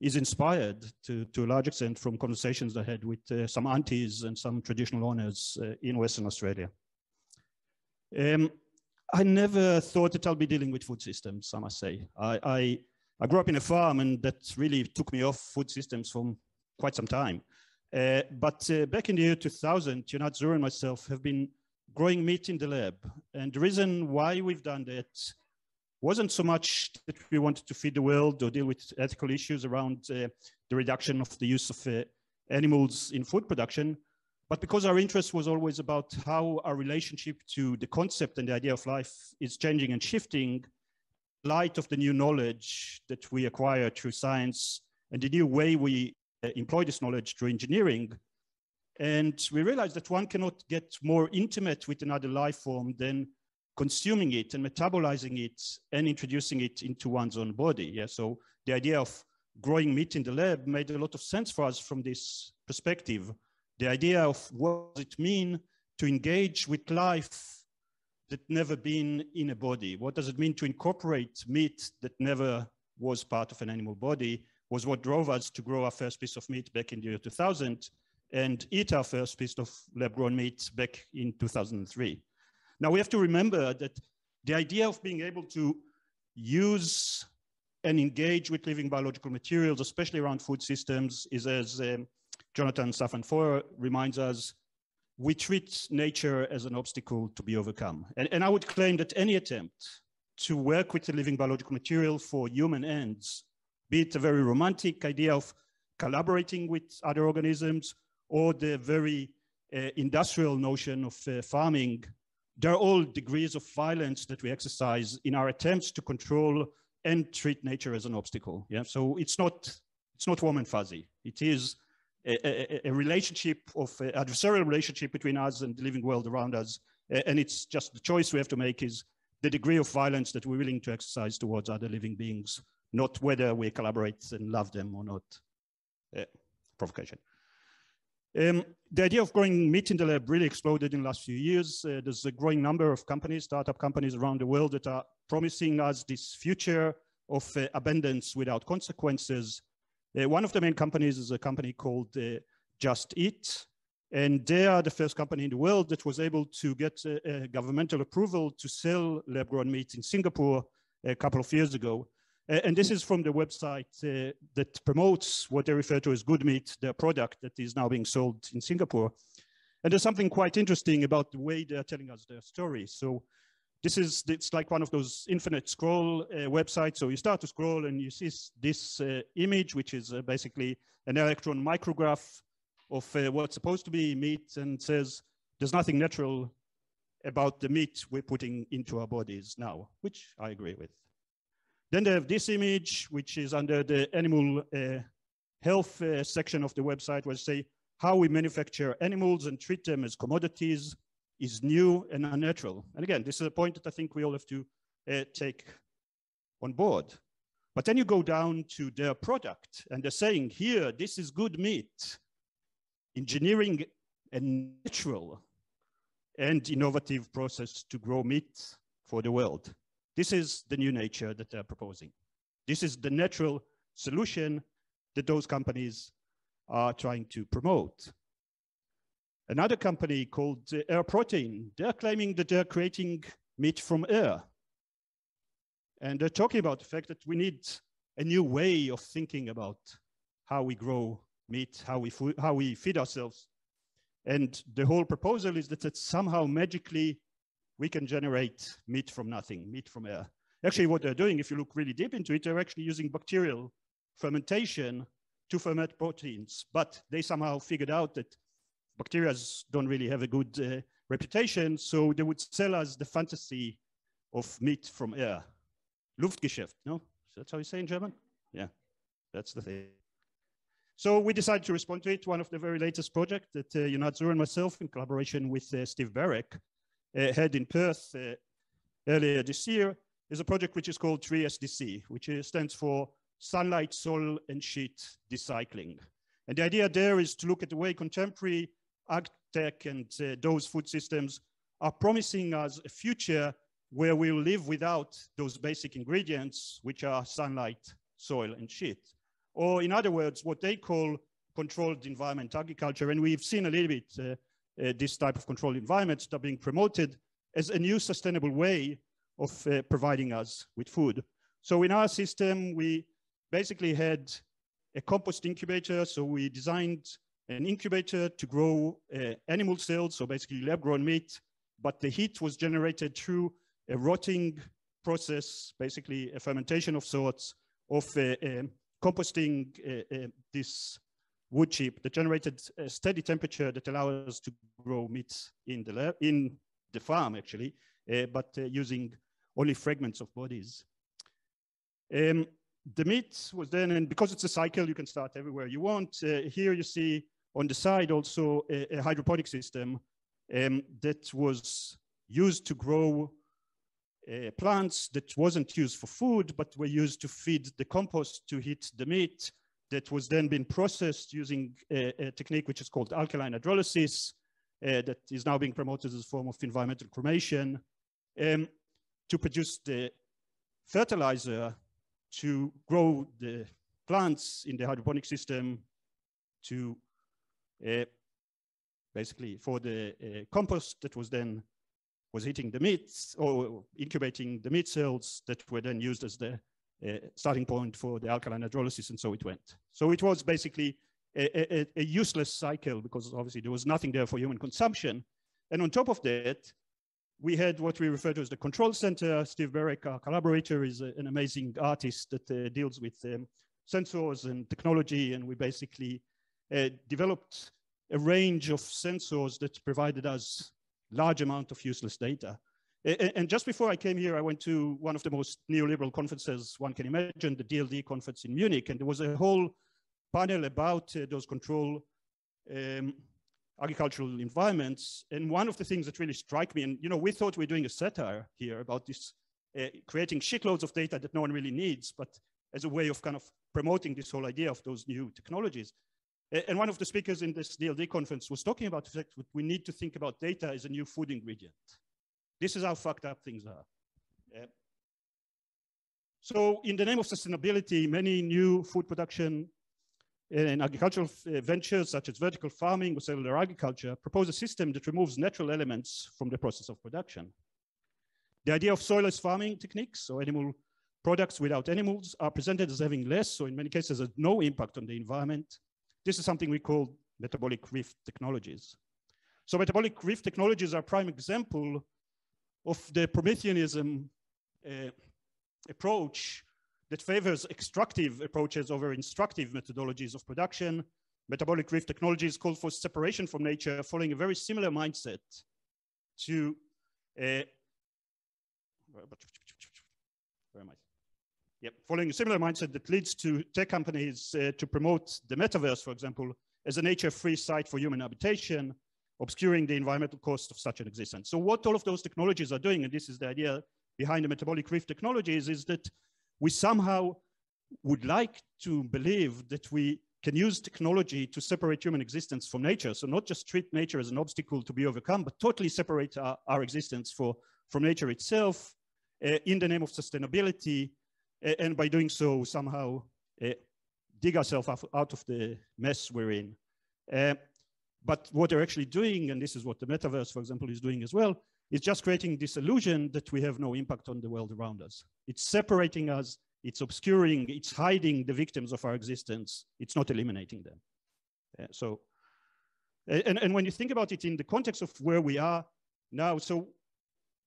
is inspired to, to a large extent from conversations I had with uh, some aunties and some traditional owners uh, in Western Australia. Um, I never thought that I'll be dealing with food systems, I must say. I, I, I, grew up in a farm and that really took me off food systems for quite some time. Uh, but uh, back in the year 2000, Ionat Zurr and myself have been growing meat in the lab. And the reason why we've done that wasn't so much that we wanted to feed the world or deal with ethical issues around uh, the reduction of the use of uh, animals in food production, but because our interest was always about how our relationship to the concept and the idea of life is changing and shifting, light of the new knowledge that we acquire through science and the new way we Uh, employ this knowledge through engineering. And we realized that one cannot get more intimate with another life form than consuming it and metabolizing it and introducing it into one's own body. Yeah, so the idea of growing meat in the lab made a lot of sense for us from this perspective. The idea of what does it mean to engage with life that never been in a body? What does it mean to incorporate meat that never was part of an animal body was what drove us to grow our first piece of meat back in the year 2000 and eat our first piece of lab-grown meat back in 2003. Now we have to remember that the idea of being able to use and engage with living biological materials, especially around food systems, is as um, Jonathan Safran Foer reminds us, we treat nature as an obstacle to be overcome. And, and I would claim that any attempt to work with the living biological material for human ends, be it a very romantic idea of collaborating with other organisms or the very uh, industrial notion of uh, farming they're all degrees of violence that we exercise in our attempts to control and treat nature as an obstacle. Yeah, so it's not it's not warm and fuzzy. It is a, a, a relationship of a adversarial relationship between us and the living world around us, and it's just the choice we have to make is the degree of violence that we're willing to exercise towards other living beings, not whether we collaborate and love them or not. Uh, provocation. Um, the idea of growing meat in the lab really exploded in the last few years. Uh, there's a growing number of companies, startup companies around the world that are promising us this future of uh, abundance without consequences. Uh, one of the main companies is a company called uh, Just Eat. And they are the first company in the world that was able to get governmental approval to sell lab-grown meat in Singapore a couple of years ago. And this is from the website uh, that promotes what they refer to as good meat, their product that is now being sold in Singapore. And there's something quite interesting about the way they're telling us their story. So this is, it's like one of those infinite scroll uh, websites. So you start to scroll and you see this uh, image, which is uh, basically an electron micrograph of uh, what's supposed to be meat and says, there's nothing natural about the meat we're putting into our bodies now, which I agree with. Then they have this image, which is under the animal uh, health uh, section of the website, where they say how we manufacture animals and treat them as commodities is new and unnatural. And again, this is a point that I think we all have to uh, take on board. But then you go down to their product and they're saying, here, this is good meat. Engineering a natural and innovative process to grow meat for the world. This is the new nature that they're proposing. This is the natural solution that those companies are trying to promote. Another company called Air Protein, they're claiming that they're creating meat from air. And they're talking about the fact that we need a new way of thinking about how we grow meat, how we, how we feed ourselves. And the whole proposal is that, that somehow magically we can generate meat from nothing, meat from air. Actually, what they're doing, if you look really deep into it, they're actually using bacterial fermentation to ferment proteins. But they somehow figured out that bacteria don't really have a good uh, reputation, so they would sell us the fantasy of meat from air. Luftgeschäft, no? That's how you say in German? Yeah, that's the thing. So we decided to respond to it. One of the very latest projects that uh, Ionat and myself, in collaboration with uh, Steve uh, had in Perth uh, earlier this year, is a project which is called 3SDC, which stands for Sunlight, Soil, and Sheet Decycling. And the idea there is to look at the way contemporary ag tech and uh, those food systems are promising us a future where we'll live without those basic ingredients, which are sunlight, soil, and sheet or in other words, what they call controlled environment agriculture. And we've seen a little bit uh, uh, this type of controlled environments that are being promoted as a new sustainable way of uh, providing us with food. So in our system, we basically had a compost incubator. So we designed an incubator to grow uh, animal cells, so basically lab-grown meat, but the heat was generated through a rotting process, basically a fermentation of sorts, of uh, um, composting uh, uh, this wood chip that generated a steady temperature that allows us to grow meat in the in the farm actually, uh, but uh, using only fragments of bodies. Um, the meat was then, and because it's a cycle, you can start everywhere you want. Uh, here you see on the side also a, a hydroponic system um, that was used to grow uh, plants that wasn't used for food, but were used to feed the compost to heat the meat that was then being processed using a, a technique which is called alkaline hydrolysis uh, that is now being promoted as a form of environmental cremation um, to produce the fertilizer to grow the plants in the hydroponic system to uh, basically for the uh, compost that was then was eating the meats or incubating the meat cells that were then used as the starting point for the alkaline hydrolysis, and so it went. So it was basically a, a, a, useless cycle because obviously there was nothing there for human consumption. And on top of that, we had what we refer to as the control center. Steve Barek, our collaborator, is a, an amazing artist that uh, deals with um, sensors and technology, and we basically uh, developed a range of sensors that provided us large amount of useless data. And just before I came here, I went to one of the most neoliberal conferences one can imagine, the DLD conference in Munich, and there was a whole panel about uh, those control um, agricultural environments. And one of the things that really struck me, and you know, we thought we are doing a satire here about this, uh, creating shitloads of data that no one really needs, but as a way of kind of promoting this whole idea of those new technologies. And one of the speakers in this DLD conference was talking about the fact that we need to think about data as a new food ingredient. This is how fucked up things are. Yeah. So in the name of sustainability, many new food production and agricultural uh, ventures such as vertical farming or cellular agriculture propose a system that removes natural elements from the process of production. The idea of soilless farming techniques, or animal products without animals, are presented as having less, or in many cases, no impact on the environment, this is something we call metabolic rift technologies. So metabolic rift technologies are prime example of the Prometheanism uh, approach that favors extractive approaches over instructive methodologies of production. Metabolic rift technologies call for separation from nature, following a very similar mindset to uh, where am I? Yep, following a similar mindset that leads to tech companies uh, to promote the metaverse, for example, as a nature-free site for human habitation, obscuring the environmental cost of such an existence. So what all of those technologies are doing, and this is the idea behind the metabolic rift technologies, is that we somehow would like to believe that we can use technology to separate human existence from nature. So not just treat nature as an obstacle to be overcome, but totally separate our, our existence for, from nature itself uh, in the name of sustainability. Uh, and by doing so, somehow uh, dig ourselves out of the mess we're in. But what they're actually doing, and this is what the metaverse, for example, is doing as well, is just creating this illusion that we have no impact on the world around us. It's separating us, it's obscuring, it's hiding the victims of our existence, it's not eliminating them. So, and, and when you think about it in the context of where we are now, so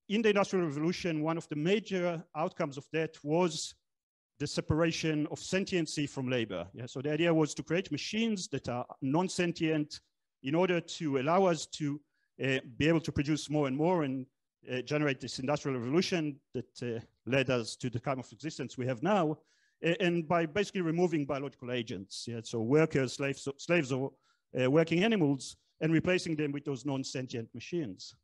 in the Industrial Revolution, one of the major outcomes of that was the separation of sentiency from labor. Yeah, so the idea was to create machines that are non-sentient in order to allow us to uh, be able to produce more and more and uh, generate this industrial revolution that uh, led us to the kind of existence we have now, and by basically removing biological agents, yeah, so workers, slaves, slaves or uh, working animals, and replacing them with those non-sentient machines.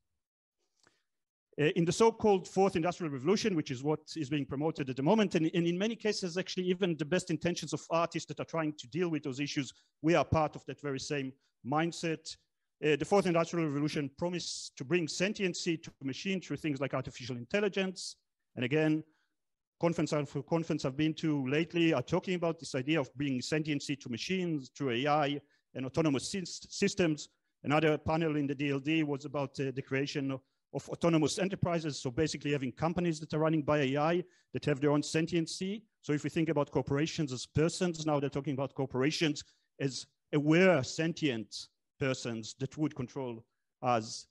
Uh, in the so-called fourth industrial revolution, which is what is being promoted at the moment, and, and, in many cases, actually, even the best intentions of artists that are trying to deal with those issues, we are part of that very same mindset. Uh, the fourth industrial revolution promised to bring sentiency to machines through things like artificial intelligence. And again, conference after conference I've been to lately are talking about this idea of bringing sentiency to machines through AI and autonomous systems. Another panel in the DLD was about uh, the creation of, of autonomous enterprises. So basically having companies that are running by AI that have their own sentiency. So if we think about corporations as persons, now they're talking about corporations as aware, sentient persons that would control us.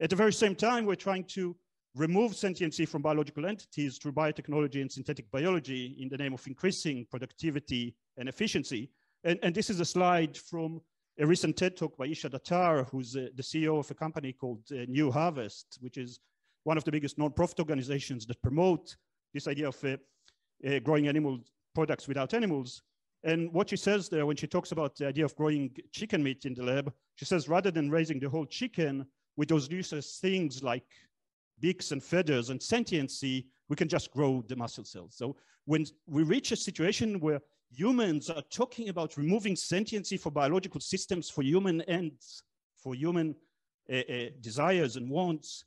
At the very same time, we're trying to remove sentiency from biological entities through biotechnology and synthetic biology in the name of increasing productivity and efficiency. And, and this is a slide from a recent TED talk by Isha Datar, who's uh, the CEO of a company called uh, New Harvest, which is one of the biggest non-profit organizations that promote this idea of uh, uh growing animal products without animals. And what she says there when she talks about the idea of growing chicken meat in the lab, she says rather than raising the whole chicken with those useless things like beaks and feathers and sentiency, we can just grow the muscle cells. So when we reach a situation where humans are talking about removing sentiency for biological systems, for human ends, for human uh, uh, desires and wants,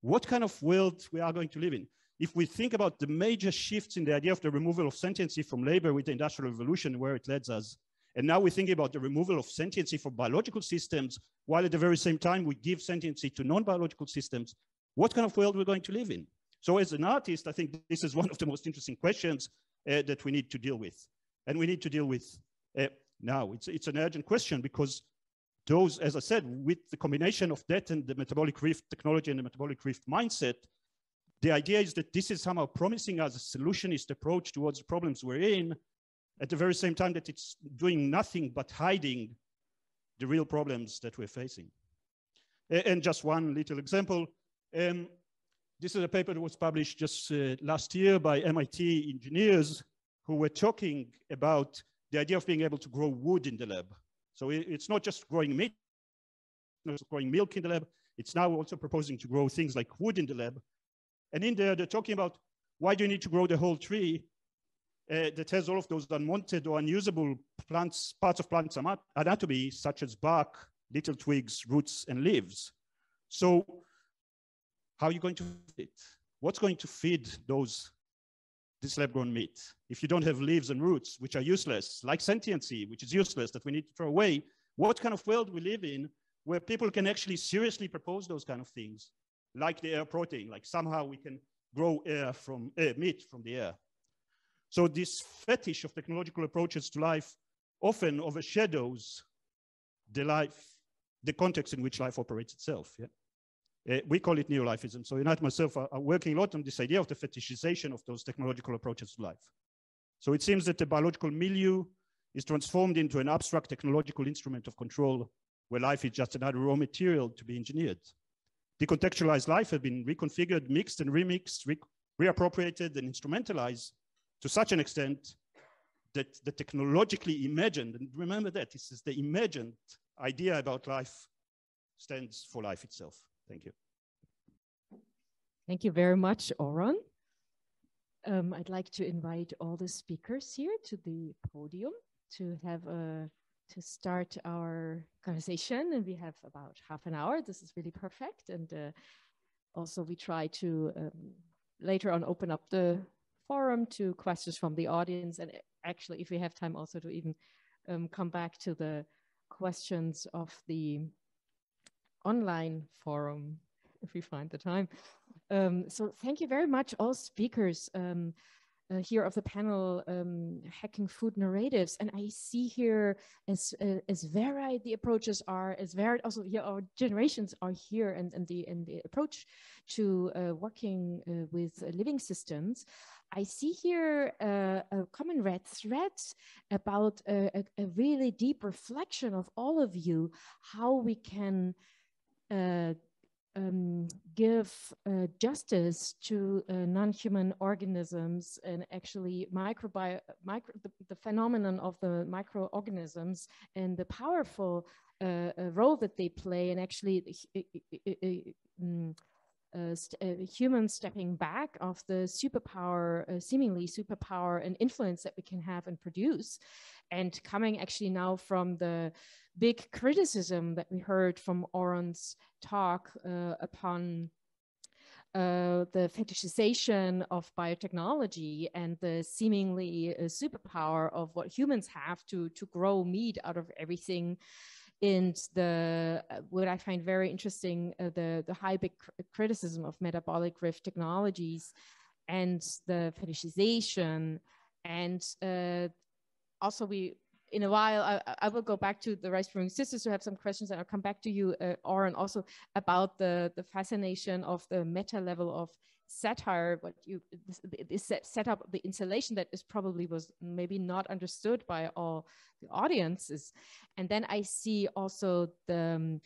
what kind of world we are going to live in? If we think about the major shifts in the idea of the removal of sentiency from labor with the Industrial Revolution, where it led us, and now we think about the removal of sentiency for biological systems, while at the very same time we give sentiency to non-biological systems, what kind of world we're going to live in? So as an artist, I think this is one of the most interesting questions uh, that we need to deal with. And we need to deal with uh, now. It's, it's an urgent question because those, as I said, with the combination of that and the metabolic rift technology and the metabolic rift mindset, the idea is that this is somehow promising us a solutionist approach towards the problems we're in, at the very same time that it's doing nothing but hiding the real problems that we're facing. And just one little example. Um, this is a paper that was published just uh, last year by MIT engineers who were talking about the idea of being able to grow wood in the lab. So it's not just growing meat, not just growing milk in the lab. It's now also proposing to grow things like wood in the lab. And in there, they're talking about why do you need to grow the whole tree uh, that has all of those unwanted or unusable plants, parts of plants anatomy, such as bark, little twigs, roots, and leaves. So how are you going to feed it? What's going to feed those this lab-grown meat? If you don't have leaves and roots, which are useless, like sentiency, which is useless, that we need to throw away, what kind of world we live in where people can actually seriously propose those kind of things? Like the air protein, like somehow we can grow air from uh, meat from the air. So this fetish of technological approaches to life often overshadows the life, the context in which life operates itself. Yeah? Uh, we call it neolifism. So Ionat myself are, are, working a lot on this idea of the fetishization of those technological approaches to life. So it seems that the biological milieu is transformed into an abstract technological instrument of control where life is just another raw material to be engineered decontextualized life have been reconfigured, mixed and remixed, re reappropriated and instrumentalized to such an extent that the technologically imagined, and remember that this is the imagined idea about life stands for life itself. Thank you. Thank you very much, Oron. Um, I'd like to invite all the speakers here to the podium to have a to start our conversation, and we have about half an hour. This is really perfect, and uh, also we try to um, later on open up the forum to questions from the audience, and actually, if we have time, also to even um, come back to the questions of the online forum if we find the time. Um, so thank you very much, all speakers um, uh, here of the panel, um, Hacking Food Narratives. And I see here as, uh, as varied the approaches are, as varied also here our generations are here and, and, the, and the approach to uh, working uh, with living systems. I see here uh, a common red thread about a, a, a, really deep reflection of all of you, how we can uh, um, give uh, justice to uh, non-human organisms and actually micro the, the, phenomenon of the microorganisms and the powerful uh, uh role that they play and actually mm, uh, st uh, humans stepping back of the superpower, seemingly superpower and influence that we can have and produce, and coming actually now from the big criticism that we heard from Oron's talk uh, upon uh, the fetishization of biotechnology and the seemingly uh, superpower of what humans have to to grow meat out of everything and the uh, what I find very interesting uh, the the high big cr criticism of metabolic rift technologies and the fetishization and uh, also we in a while, I, I, will go back to the rice brewing sisters who have some questions, and I'll come back to you, uh, Oron, also about the the fascination of the meta level of satire. What you this, this set up the installation that is probably was maybe not understood by all the audiences, and then I see also the um,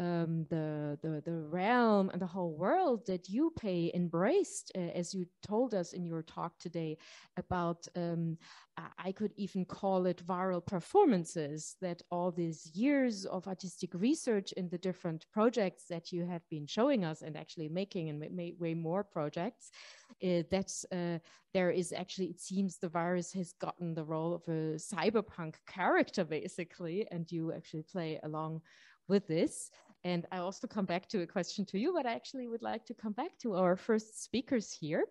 um, the, the, the realm and the whole world that you pay embraced, uh, as you told us in your talk today about, um, I could even call it viral performances, that all these years of artistic research in the different projects that you have been showing us and actually making and make way more projects, uh, uh, there is actually, it seems the virus has gotten the role of a cyberpunk character basically, and you actually play along with this. And I also come back to a question to you, but I actually would like to come back to our first speakers here,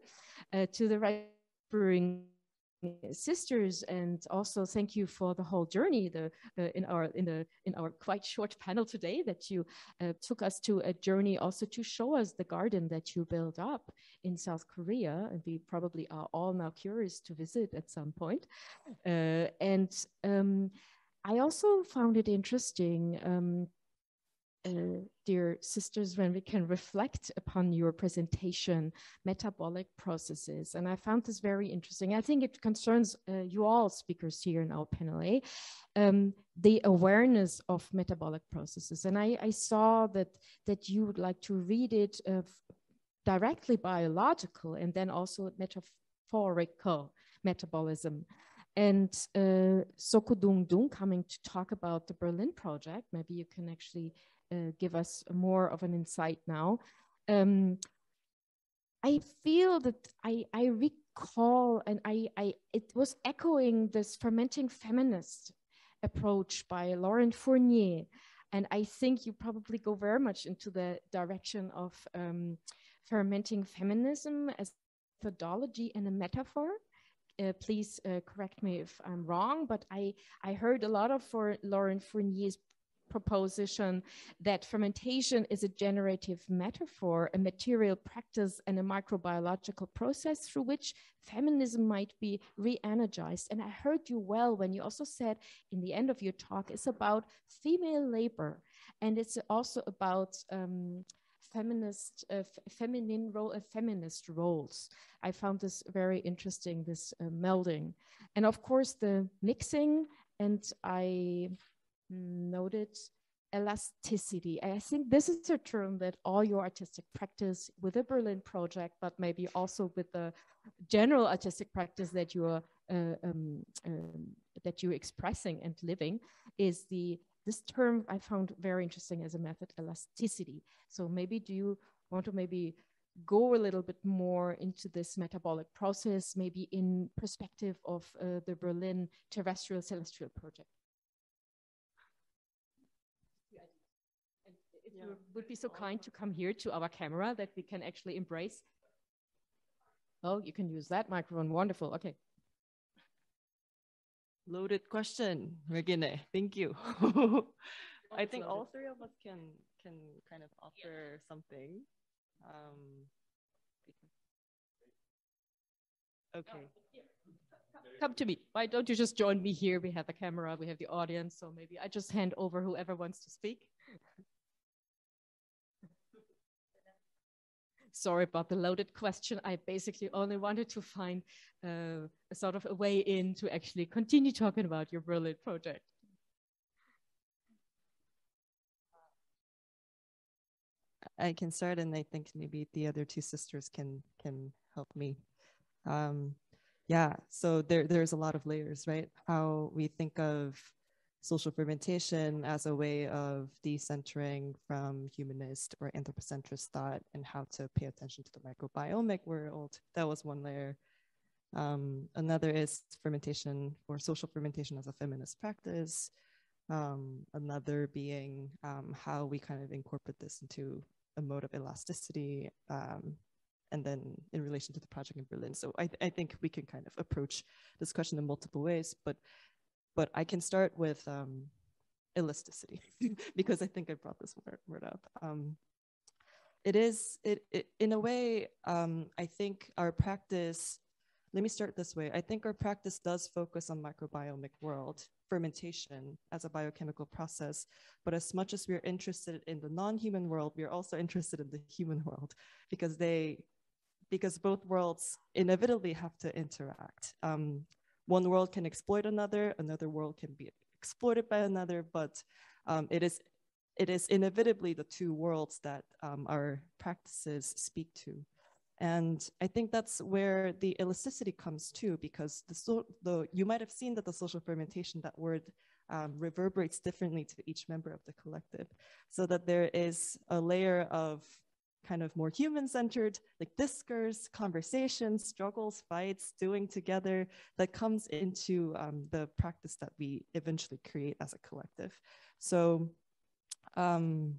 uh, to the Brewing sisters. And also thank you for the whole journey the uh, in our in the in our quite short panel today that you uh, took us to a journey also to show us the garden that you built up in south korea. And we probably are all now curious to visit at some point. Uh, and um, i also found it interesting um, uh, dear sisters, when we can reflect upon your presentation, metabolic processes. And I found this very interesting. I think it concerns uh, you all speakers here in our panel, eh? um, the awareness of metabolic processes. And I, I, saw that, that you would like to read it uh, directly biological and then also metaphorical metabolism. And uh, Seokkeodungdung coming to talk about the Berlin project. Maybe you can actually give us more of an insight now. Um, I feel that I, I recall and I, I it was echoing this fermenting feminist approach by Lauren Fournier. And I think you probably go very much into the direction of um, fermenting feminism as methodology and a metaphor. Uh, please uh, correct me if I'm wrong, but I, I heard a lot of for Lauren Fournier's proposition that fermentation is a generative metaphor, a material practice, and a microbiological process through which feminism might be re-energized. And I heard you well when you also said in the end of your talk, it's about female labor. And it's also about um, feminist, uh, feminine role and feminist roles. I found this very interesting, this uh, melding. And of course, the mixing, and I noted elasticity. I think this is a term that all your artistic practice with the Berlin project, but maybe also with the general artistic practice that you are uh, um, um, that you're expressing and living is the this term I found very interesting as a method elasticity. So maybe do you want to maybe go a little bit more into this metabolic process, maybe in perspective of uh, the Berlin Terrestrial Celestial Project. And if you would be so kind to come here to our camera that we can actually embrace. Oh, you can use that microphone. Wonderful. Okay. Loaded question, Regine. Thank you. I think all three of us can can kind of offer something. Um, okay. Come to me. Why don't you just join me here? We have the camera, we have the audience, so maybe I just hand over whoever wants to speak. Sorry about the loaded question. I basically only wanted to find uh, a sort of a way in to actually continue talking about your Berlin project. I can start, and I think maybe the other two sisters can can help me. Um, yeah, so there there's a lot of layers, right? How we think of social fermentation as a way of decentering from humanist or anthropocentrist thought, and how to pay attention to the microbiomic world. That was one layer. Um, another is fermentation or social fermentation as a feminist practice. Um, another being um, how we kind of incorporate this into a mode of elasticity um, and then in relation to the project in Berlin. So I, I think we can kind of approach this question in multiple ways, but but I can start with um, elasticity because I think I brought this word, word up. Um, it is it, it in a way um, I think our practice. Let me start this way. I think our practice does focus on microbiomic world fermentation as a biochemical process. But as much as we're interested in the non-human world, we're also interested in the human world because they, because both worlds inevitably have to interact. Um, one world can exploit another, another world can be exploited by another, but um, it is it is inevitably the two worlds that um, our practices speak to. And I think that's where the elasticity comes too, because the, so, the you might have seen that the social fermentation, that word um, reverberates differently to each member of the collective, so that there is a layer of kind of more human-centered, like discourse, conversations, struggles, fights, doing together that comes into um, the practice that we eventually create as a collective. So um,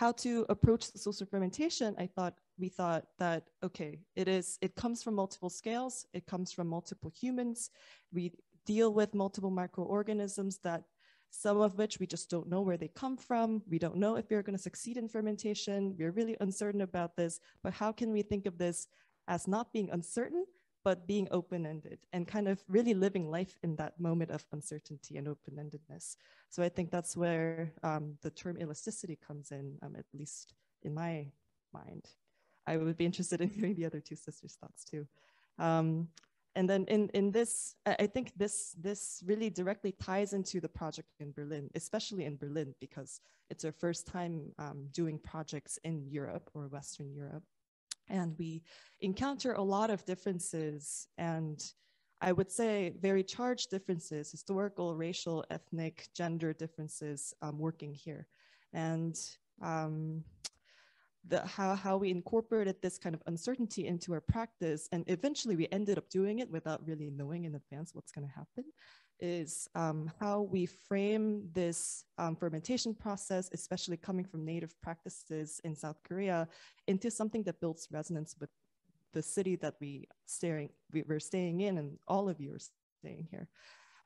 how to approach the social fermentation, I thought we thought that, okay, it is, it comes from multiple scales, it comes from multiple humans. We deal with multiple microorganisms that some of which we just don't know where they come from. We don't know if we're going to succeed in fermentation. We're really uncertain about this, but how can we think of this as not being uncertain, but being open-ended and kind of really living life in that moment of uncertainty and open-endedness. So I think that's where um, the term elasticity comes in, um, at least in my mind. I would be interested in hearing the other two sisters' thoughts too. Um, and then in, in this, I think this, this really directly ties into the project in Berlin, especially in Berlin, because it's our first time um, doing projects in Europe or Western Europe. And we encounter a lot of differences and I would say very charged differences, historical, racial, ethnic, gender differences um, working here. And um, the, how, how we incorporated this kind of uncertainty into our practice, and eventually we ended up doing it without really knowing in advance what's going to happen, is um, how we frame this um, fermentation process, especially coming from native practices in South Korea, into something that builds resonance with the city that we staring we, are staying in, and all of you are staying here,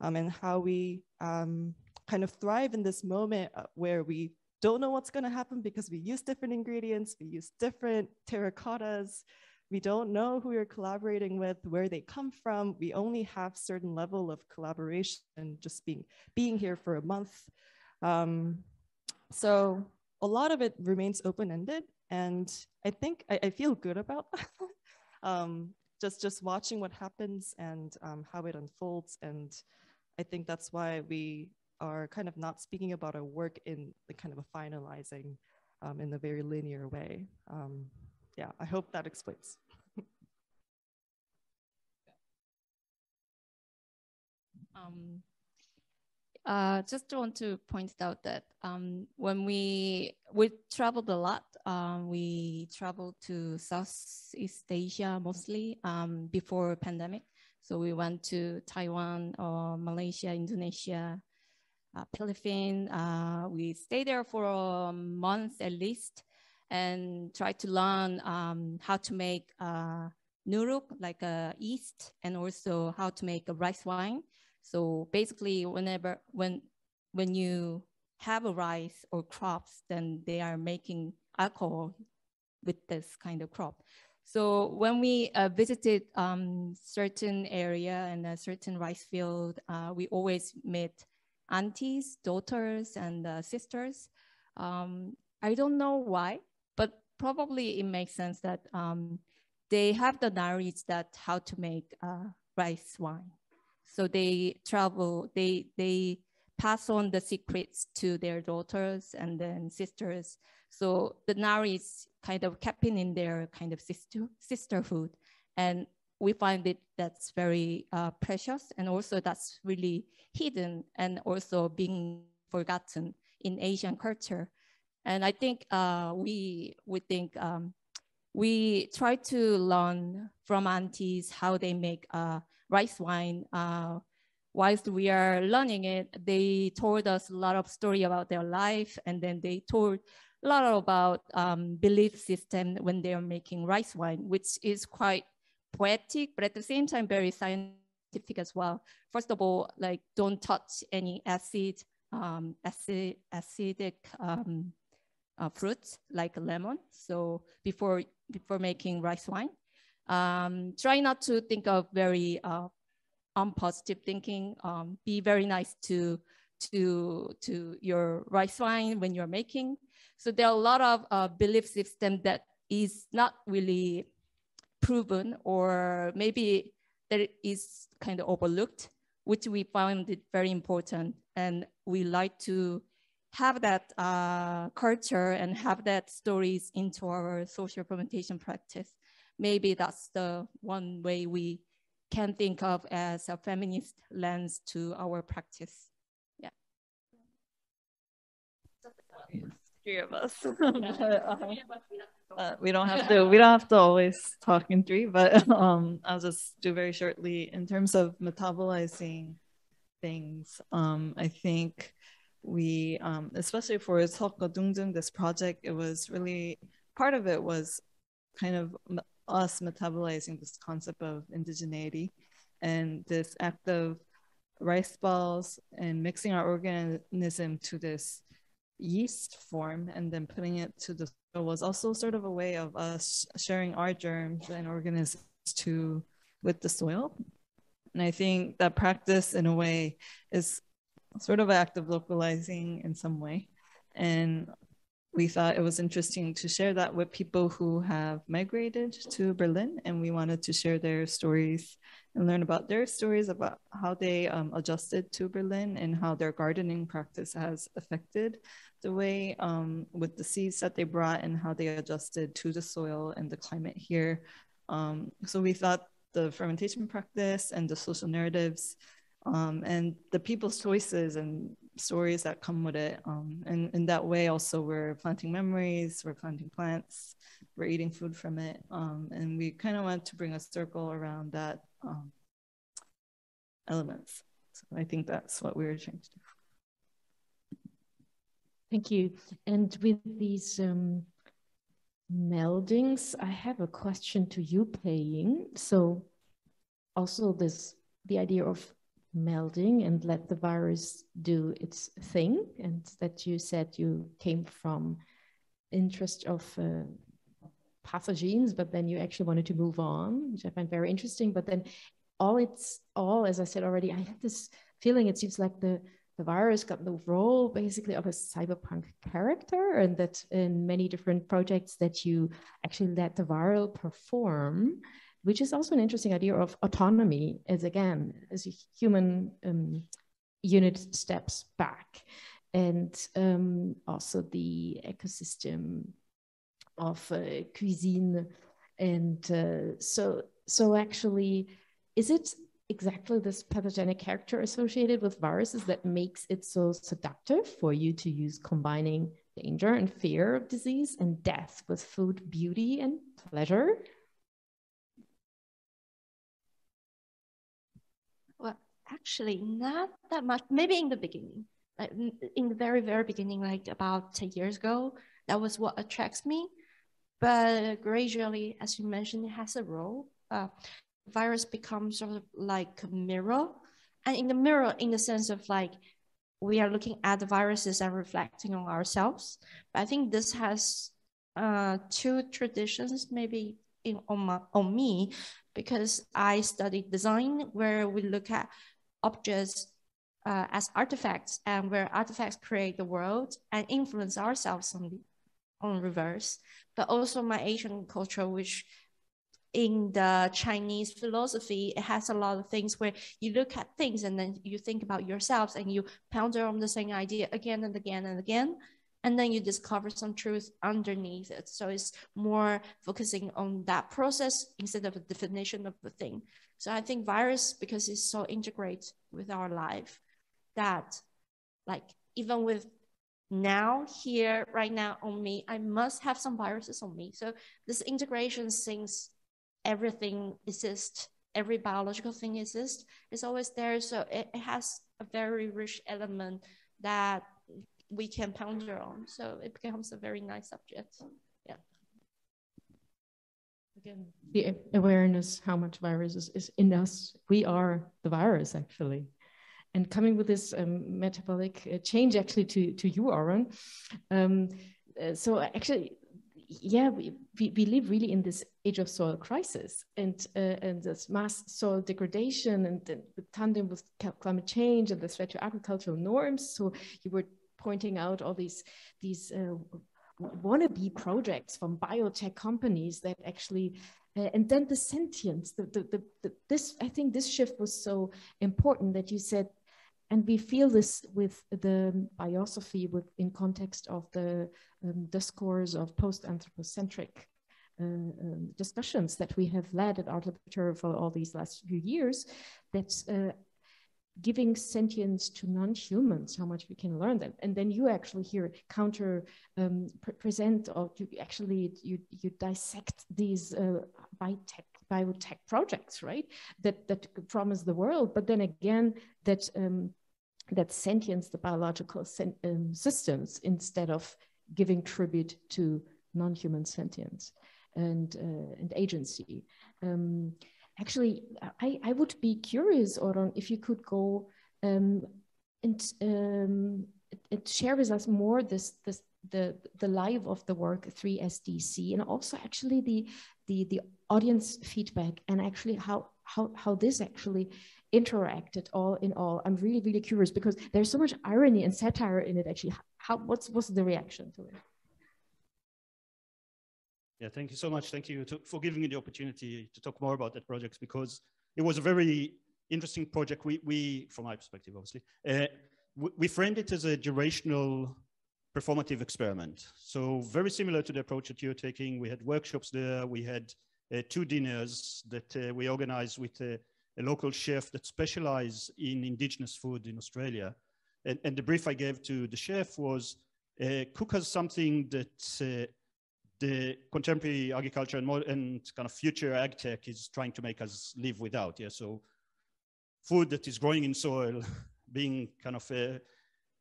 um, and how we um, kind of thrive in this moment uh, where we don't know what's going to happen because we use different ingredients, we use different terracottas. We don't know who you're collaborating with, where they come from. We only have certain level of collaboration just being being here for a month. Um, so a lot of it remains open-ended, and I think I, I feel good about that. um, just just watching what happens and um, how it unfolds, and I think that's why we are kind of not speaking about our work in the kind of a finalizing um, in a very linear way. Um, yeah, I hope that explains. um, uh, just want to point out that um, when we we traveled a lot um, we traveled to Southeast Asia mostly um, before pandemic. So we went to Taiwan or Malaysia, Indonesia, uh. Uh, we stay there for a month at least and try to learn um, how to make uh, like a yeast, and also how to make a rice wine. So basically, whenever when when you have a rice or crops, then they are making alcohol with this kind of crop. So when we uh, visited um, certain area and a certain rice field, uh, we always met aunties, daughters, and uh, sisters. Um, I don't know why, but probably it makes sense that um, they have the knowledge that how to make uh, rice wine. So they travel, they, they pass on the secrets to their daughters and then sisters. So the knowledge kind of keeping in their kind of sister, sisterhood. And we find it that's very uh, precious and also that's really hidden and also being forgotten in Asian culture. And I think uh, we, we think um, we try to learn from aunties how they make uh, rice wine. Uh, whilst we are learning it, they told us a lot of story about their life, and then they told a lot about um, belief system when they are making rice wine, which is quite poetic, but at the same time very scientific as well. First of all, like don't touch any acid, um, acid acidic um, uh, fruits like lemon. So before before making rice wine, um, try not to think of very uh, unpositive thinking. Um, be very nice to to to your rice wine when you're making. So there are a lot of uh, belief system that is not really proven or maybe that is kind of overlooked, which we found it very important. And we like to have that uh, culture and have that stories into our social fermentation practice. Maybe that's the one way we can think of as a feminist lens to our practice. Yeah. Three of us. uh, we don't have to. We don't have to always talk in three, but um, I'll just do very shortly in terms of metabolizing things. Um, I think we, um, especially for this project, it was really part of it was kind of us metabolizing this concept of indigeneity and this act of rice balls and mixing our organism to this yeast form and then putting it to the was also sort of a way of us sharing our germs and organisms to with the soil and i think that practice in a way is sort of act of localizing in some way. And we thought it was interesting to share that with people who have migrated to Berlin, and we wanted to share their stories and learn about their stories about how they um, adjusted to Berlin and how their gardening practice has affected the way um, with the seeds that they brought and how they adjusted to the soil and the climate here. Um, so we thought the fermentation practice and the social narratives um, and the people's choices and stories that come with it. Um, and in that way, also, we're planting memories, we're planting plants, we're eating food from it. Um, and we kind of want to bring a circle around that um, elements. So I think that's what we were trying to do. Thank you. And with these um, meldings, I have a question to you, Pei-Ying. So also this the idea of melding and let the virus do its thing and that you said you came from interest of uh, pathogens but then you actually wanted to move on which i find very interesting but then all it's all as i said already i had this feeling it seems like the the virus got the role basically of a cyberpunk character and that in many different projects that you actually let the viral perform which is also an interesting idea of autonomy as again as a human um, unit steps back. And um, also the ecosystem of uh, cuisine and uh, so so actually is it exactly this pathogenic character associated with viruses that makes it so seductive for you to use combining danger and fear of disease and death with food, beauty, and pleasure? Well, actually, not that much. Maybe in the beginning, like in the very, very beginning, like about 10 years ago, that was what attracts me. But gradually, as you mentioned, it has a role. Uh, virus becomes sort of like a mirror. And in the mirror, in the sense of like, we are looking at the viruses and reflecting on ourselves. But I think this has uh, two traditions maybe in, on, my, on me because I studied design where we look at objects uh, as artifacts and where artifacts create the world and influence ourselves on, on reverse. But also my Asian culture, which in the Chinese philosophy, it has a lot of things where you look at things and then you think about yourselves and you ponder on the same idea again and again and again. And then you discover some truth underneath it. So it's more focusing on that process instead of a definition of the thing. So I think virus, because it's so integrated with our life, that like even with now here right now on me, I must have some viruses on me. So this integration since everything exists, every biological thing exists, it's always there. So it, it has a very rich element that we can ponder on. So it becomes a very nice subject. Yeah. Again, the awareness how much virus is, is in us. We are the virus, actually. And coming with this um, metabolic uh, change, actually, to, to you, Oron. Um, uh, so actually, yeah, we, we, we, live really in this age of soil crisis and uh, and this mass soil degradation and the tandem with climate change and the threat to agricultural norms. So you were pointing out all these these uh, wannabe projects from biotech companies that actually uh, and then the sentience the, the, the, the, this i think this shift was so important that you said and we feel this with the biosophy with, in context of the um, discourse of post-anthropocentric uh, um, discussions that we have led at Art Laboratory for all these last few years, that uh, giving sentience to non-humans, how much we can learn them. And then you actually here counter um, pre present or you actually you, you dissect these uh, biotech biotech projects, right? That that promise the world, but then again, that um, that sentience the biological um, systems instead of giving tribute to non-human sentience and uh, and agency. Um, actually, I, I would be curious, Oron, if you could go um, and, um, and share with us more this this the the life of the work 3SDC and also actually the the the audience feedback and actually how how how this actually interacted all in all i'm really really curious because there's so much irony and satire in it actually how what's what's the reaction to it yeah thank you so much thank you to, for giving me the opportunity to talk more about that project because it was a very interesting project we we from my perspective obviously uh, we, we framed it as a durational performative experiment. So very similar to the approach that you're taking. We had workshops there. We had two dinners that uh, we organized with a, a, local chef that specializes in indigenous food in Australia. And, and the brief I gave to the chef was uh, cook us something that uh, the contemporary agriculture and, and kind of future ag tech is trying to make us live without. Yeah, so food that is growing in soil, being kind of a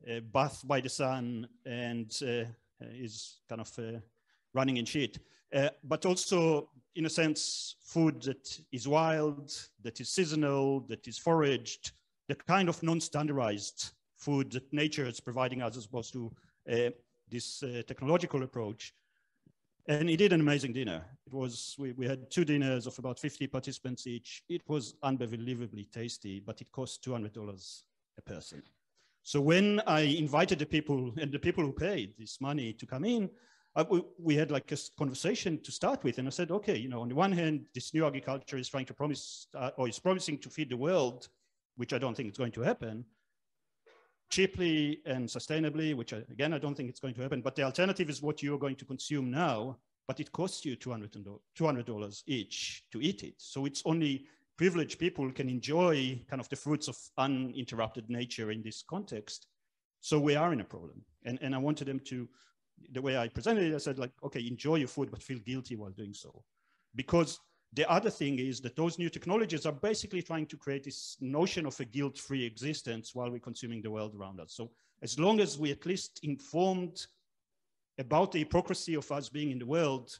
uh, bathed by the sun and uh, is kind of uh, running in shit. but also, in a sense, food that is wild, that is seasonal, that is foraged, the kind of non-standardized food that nature is providing us as opposed to uh, this uh, technological approach. And he did an amazing dinner. It was, we, we had two dinners of about 50 participants each. It was unbelievably tasty, but it cost $200 a person. So when I invited the people and the people who paid this money to come in, uh, we, we, had like a conversation to start with. And I said, okay, you know, on the one hand, this new agriculture is trying to promise uh, or is promising to feed the world, which I don't think is going to happen, cheaply and sustainably, which I, again, I don't think it's going to happen. But the alternative is what you're going to consume now, but it costs you $200, $200 each to eat it. So it's only privileged people can enjoy kind of the fruits of uninterrupted nature in this context. So we are in a problem. And, and I wanted them to the way I presented it, I said like, okay, enjoy your food, but feel guilty while doing so. Because the other thing is that those new technologies are basically trying to create this notion of a guilt-free existence while we're consuming the world around us. So as long as we at least informed about the hypocrisy of us being in the world,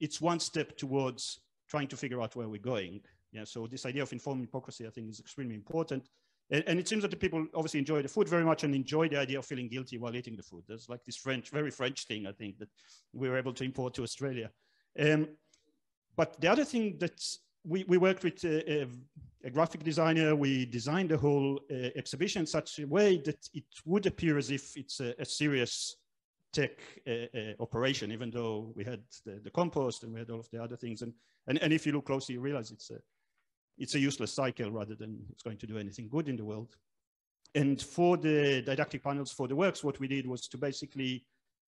it's one step towards trying to figure out where we're going. Yeah, so this idea of informed hypocrisy, I think, is extremely important. And, and, it seems that the people obviously enjoy the food very much and enjoy the idea of feeling guilty while eating the food. There's like this French, very French thing, I think, that we were able to import to Australia. Um, but the other thing that we, we worked with a, a, a, graphic designer, we designed the whole uh, exhibition in such a way that it would appear as if it's a, a serious tech uh, uh, operation, even though we had the, the, compost and we had all of the other things. And, and, and if you look closely, you realize it's a, it's a useless cycle rather than it's going to do anything good in the world. And for the didactic panels for the works, what we did was to basically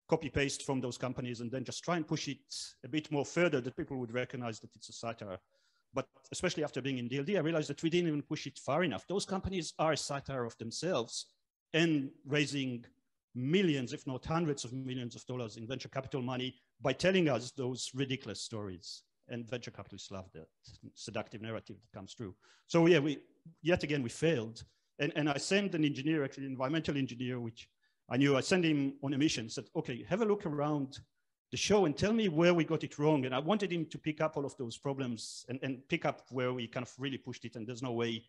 copy paste from those companies and then just try and push it a bit more further that people would recognize that it's a satire. But especially after being in DLD, I realized that we didn't even push it far enough. Those companies are a satire of themselves and raising millions, if not hundreds of millions of dollars in venture capital money by telling us those ridiculous stories. And venture capitalists love that seductive narrative that comes through. So yeah, we yet again we failed. And, and I sent an engineer, actually an environmental engineer, which I knew I sent him on a mission, said, okay, have a look around the show and tell me where we got it wrong. And I wanted him to pick up all of those problems and, and pick up where we kind of really pushed it. And there's no way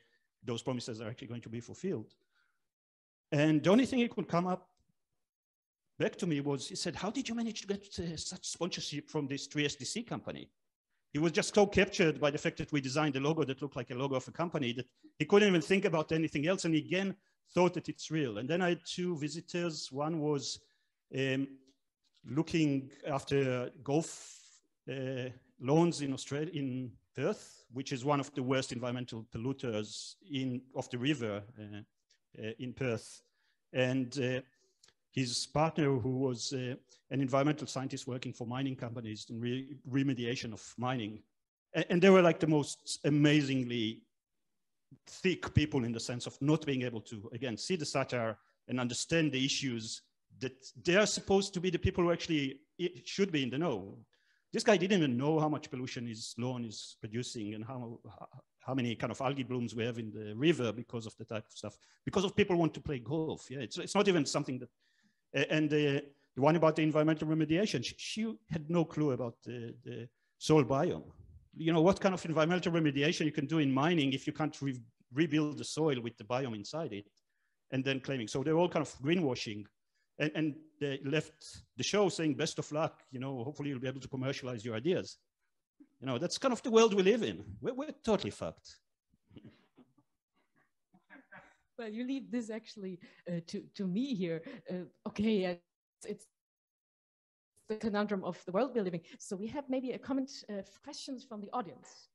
those promises are actually going to be fulfilled. And the only thing he could come up back to me was, he said, how did you manage to get uh, such sponsorship from this 3SDC company? He was just so captured by the fact that we designed a logo that looked like a logo of a company that he couldn't even think about anything else. And again, thought that it's real. And then I had two visitors. One was um, looking after golf uh, lawns in Australia, in Perth, which is one of the worst environmental polluters in of the river uh, uh, in Perth. And uh, his partner, who was uh, an environmental scientist working for mining companies in re remediation of mining. And, and they were like the most amazingly thick people in the sense of not being able to, again, see the satire and understand the issues that they are supposed to be the people who actually should be in the know. This guy didn't even know how much pollution his lawn is producing and how, how many kind of algae blooms we have in the river because of the type of stuff, because of people want to play golf. Yeah, it's, it's not even something that, and the, the one about the environmental remediation, she, she had no clue about the, the soil biome you know, what kind of environmental remediation you can do in mining if you can't re rebuild the soil with the biome inside it and then claiming. So they're all kind of greenwashing and, and they left the show saying, best of luck, you know, hopefully you'll be able to commercialize your ideas. You know, that's kind of the world we live in. We're, we're totally fucked. Well, you leave this actually uh, to, to me here. Uh, okay, it's, it's the conundrum of the world we're living. So we have maybe a comment, uh, questions from the audience.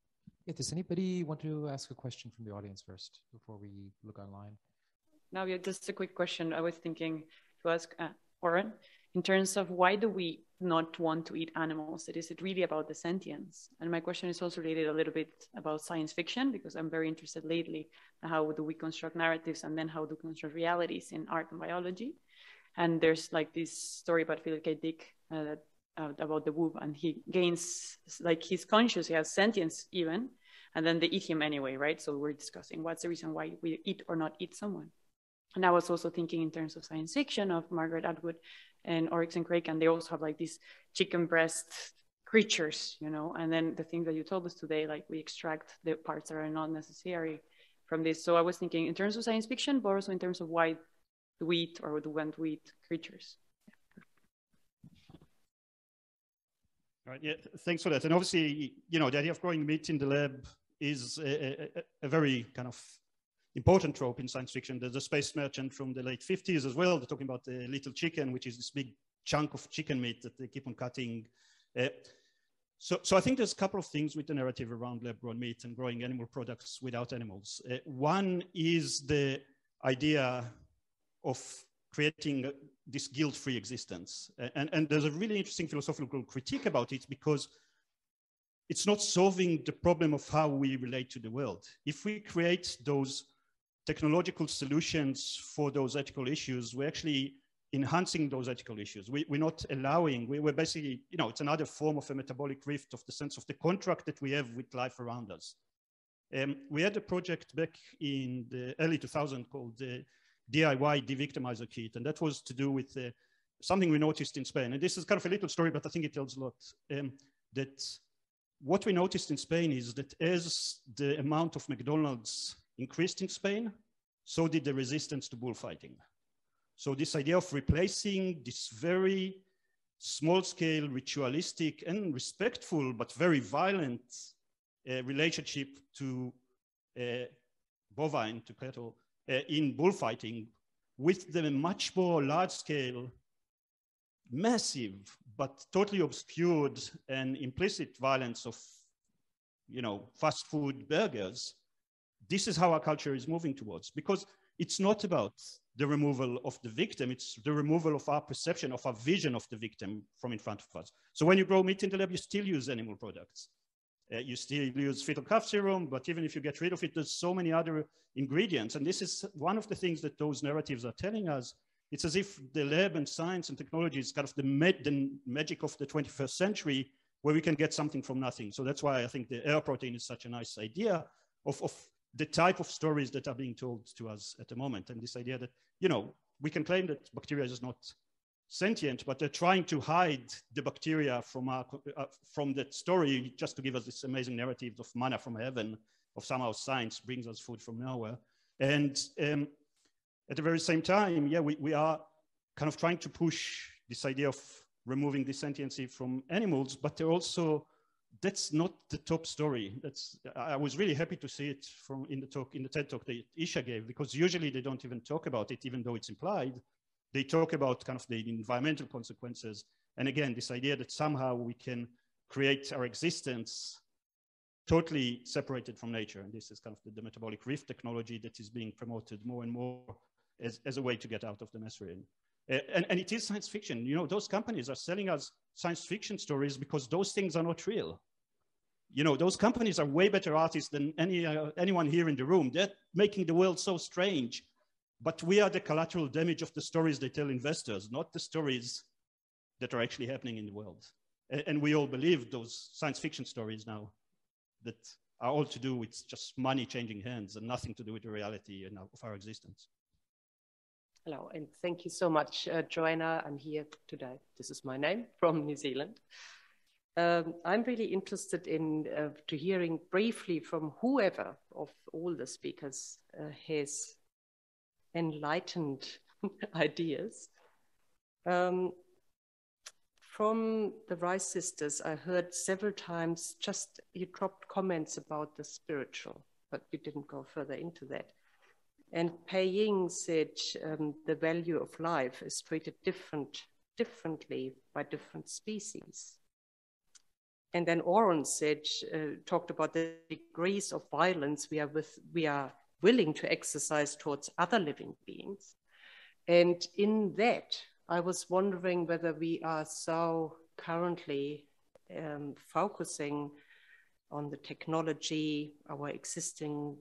Yeah, does anybody want to ask a question from the audience first before we look online? Now, yeah, just a quick question. I was thinking to ask uh, Oron, in terms of why do we not want to eat animals? Is it really about the sentience? And my question is also related a little bit about science fiction because I'm very interested lately how do we construct narratives and then how do we construct realities in art and biology. And there's like this story about Philip K. Dick uh, uh, about the wolf, and he gains like he's conscious, he has sentience even, and then they eat him anyway, right? So we're discussing what's the reason why we eat or not eat someone. And I was also thinking in terms of science fiction of Margaret Atwood and Oryx and Crake, and they also have like these chicken breast creatures, you know, and then the thing that you told us today, like we extract the parts that are not necessary from this. So I was thinking in terms of science fiction, but also in terms of why do we eat or do we want to eat creatures? Right. Yeah. Thanks for that. And obviously, you know, the idea of growing meat in the lab is a, a, a very kind of important trope in science fiction. There's a space merchant from the late 50s as well. They're talking about the little chicken, which is this big chunk of chicken meat that they keep on cutting. Uh, so, so I think there's a couple of things with the narrative around lab-grown meat and growing animal products without animals. Uh, one is the idea of creating this guilt-free existence. And, and there's a really interesting philosophical critique about it because it's not solving the problem of how we relate to the world. If we create those technological solutions for those ethical issues, we're actually enhancing those ethical issues. We, are not allowing, we, we're basically, you know, it's another form of a metabolic rift of the sense of the contract that we have with life around us. Um, we had a project back in the early 2000s called the DIY Devictimizer Kit, and that was to do with uh, something we noticed in Spain. And this is kind of a little story, but I think it tells a lot. Um, that what we noticed in Spain is that as the amount of McDonald's increased in Spain, so did the resistance to bullfighting. So this idea of replacing this very small scale, ritualistic and respectful, but very violent uh, relationship to uh, bovine, to cattle, uh, in bullfighting with the much more large scale, massive, but totally obscured and implicit violence of, you know, fast food burgers. This is how our culture is moving towards because it's not about the removal of the victim, it's the removal of our perception, of our vision of the victim from in front of us. So when you grow meat in the lab, you still use animal products. Uh, you still use fetal calf serum, but even if you get rid of it, there's so many other ingredients. And this is one of the things that those narratives are telling us. It's as if the lab and science and technology is kind of the, the magic of the 21st century where we can get something from nothing. So that's why I think the air protein is such a nice idea of, of the type of stories that are being told to us at the moment. And this idea that, you know, we can claim that bacteria is not sentient, but they're trying to hide the bacteria from, our, uh, from that story just to give us this amazing narrative of manna from heaven, of somehow science brings us food from nowhere. And um, at the very same time, yeah, we, we are kind of trying to push this idea of removing the sentiency from animals, but they're also that's not the top story. That's I was really happy to see it from in the talk in the TED talk that Isha gave because usually they don't even talk about it, even though it's implied. They talk about kind of the environmental consequences, and again, this idea that somehow we can create our existence totally separated from nature, and this is kind of the, the metabolic rift technology that is being promoted more and more as, as a way to get out of the mess we're in. And, and it is science fiction. You know, those companies are selling us science fiction stories because those things are not real you know, those companies are way better artists than any, uh, anyone here in the room. They're making the world so strange. But we are the collateral damage of the stories they tell investors, not the stories that are actually happening in the world. And, we all believe those science fiction stories now that are all to do with just money changing hands and nothing to do with the reality of our existence. Hello, and thank you so much, uh, Joanna. I'm here today. This is my name from New Zealand. Um, I'm really interested in uh, to hearing briefly from whoever of all the speakers uh, has enlightened ideas. Um, from the Rice sisters, I heard several times just you dropped comments about the spiritual, but you didn't go further into that. And Pei Ying said um, the value of life is treated different, differently by different species. And then Oron said, uh, talked about the degrees of violence we are with, we are willing to exercise towards other living beings. And in that, I was wondering whether we are so currently um, focusing on the technology, our existing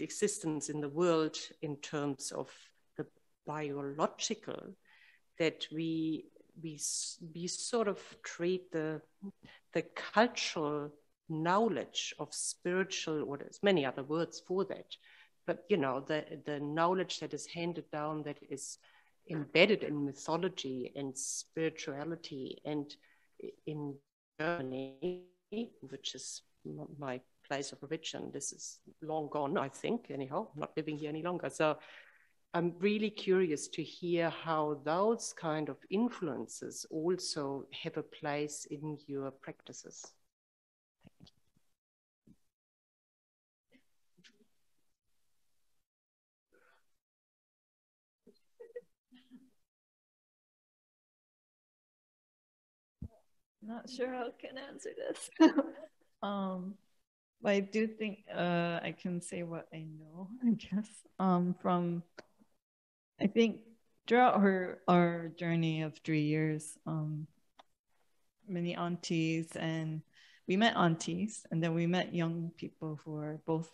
existence in the world in terms of the biological, that we we we sort of treat the the cultural knowledge of spiritual, or there's many other words for that, but you know, the, the knowledge that is handed down that is embedded in mythology and spirituality and in Germany, which is my place of origin. This is long gone, I think, anyhow, I'm not living here any longer. So I'm really curious to hear how those kind of influences also have a place in your practices. Thank you. Not sure how I can answer this. um, but I do think uh, I can say what I know, I guess, um, from I think throughout her our journey of three years, um, many aunties and we met aunties and then we met young people who are both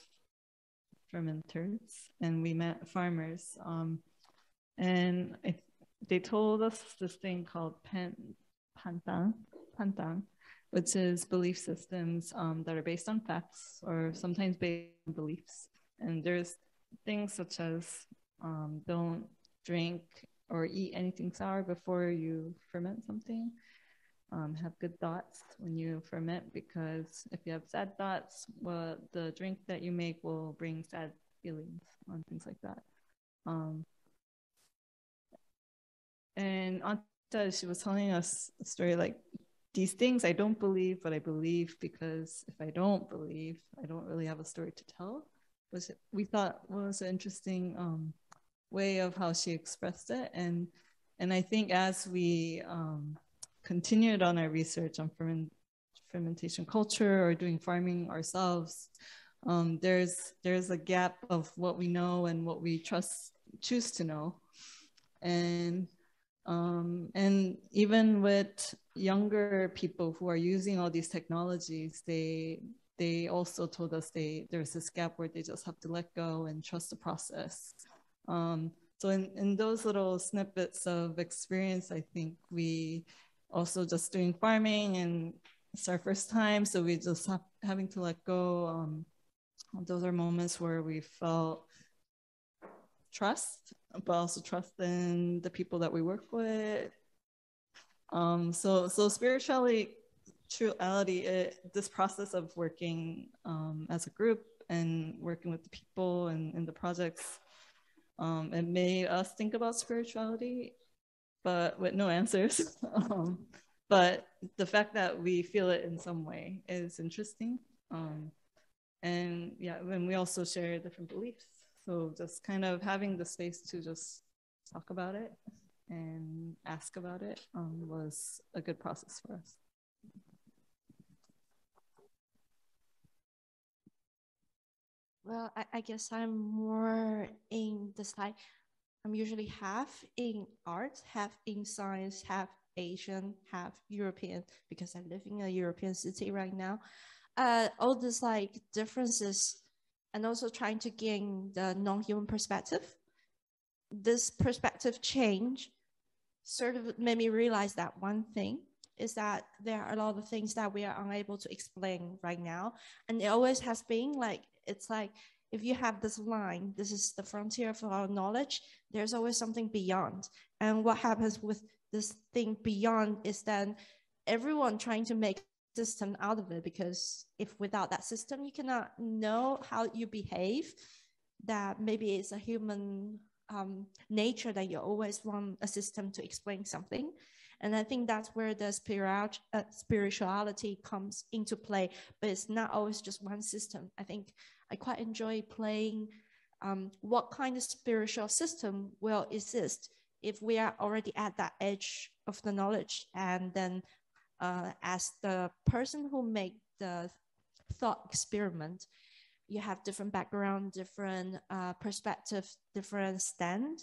fermenters and we met farmers. Um, and I, they told us this thing called pan, pantang, pantang, which is belief systems um, that are based on facts or sometimes based on beliefs. And there's things such as um, don't drink or eat anything sour before you ferment something. Um, have good thoughts when you ferment because if you have sad thoughts, well, the drink that you make will bring sad feelings and things like that. Um, and Anta, she was telling us a story like these things I don't believe, but I believe because if I don't believe, I don't really have a story to tell. Was we thought was an interesting um, way of how she expressed it, and and I think as we um, continued on our research on ferment, fermentation culture or doing farming ourselves, um, there's there's a gap of what we know and what we trust choose to know, and um, and even with younger people who are using all these technologies, they they also told us they there's this gap where they just have to let go and trust the process. Um, so in, in those little snippets of experience, I think we also just doing farming and it's our first time, so we just having to let go. Um, those are moments where we felt trust, but also trust in the people that we work with. Um, so, so spirituality, truality, it, this process of working um, as a group and working with the people and in the projects, um, it made us think about spirituality, but with no answers. um, but the fact that we feel it in some way is interesting. Um, and yeah, and we also share different beliefs. So just kind of having the space to just talk about it and ask about it um, was a good process for us. Well, I, I guess I'm more in the side. I'm usually half in art, half in science, half Asian, half European, because I live in a European city right now. Uh, all these like differences and also trying to gain the non-human perspective. This perspective change sort of made me realize that one thing is that there are a lot of things that we are unable to explain right now. And it always has been like, it's like, if you have this line, this is the frontier of our knowledge, there's always something beyond. And what happens with this thing beyond is then everyone trying to make a system out of it because if without that system you cannot know how you behave that maybe it's a human um, nature that you always want a system to explain something. And i think that's where the spirit, uh, spirituality comes into play. But it's not always just one system. I think i quite enjoy playing um, what kind of spiritual system will exist if we are already at that edge of the knowledge and then uh, as the person who make the thought experiment, you have different background, different uh, perspective, different stand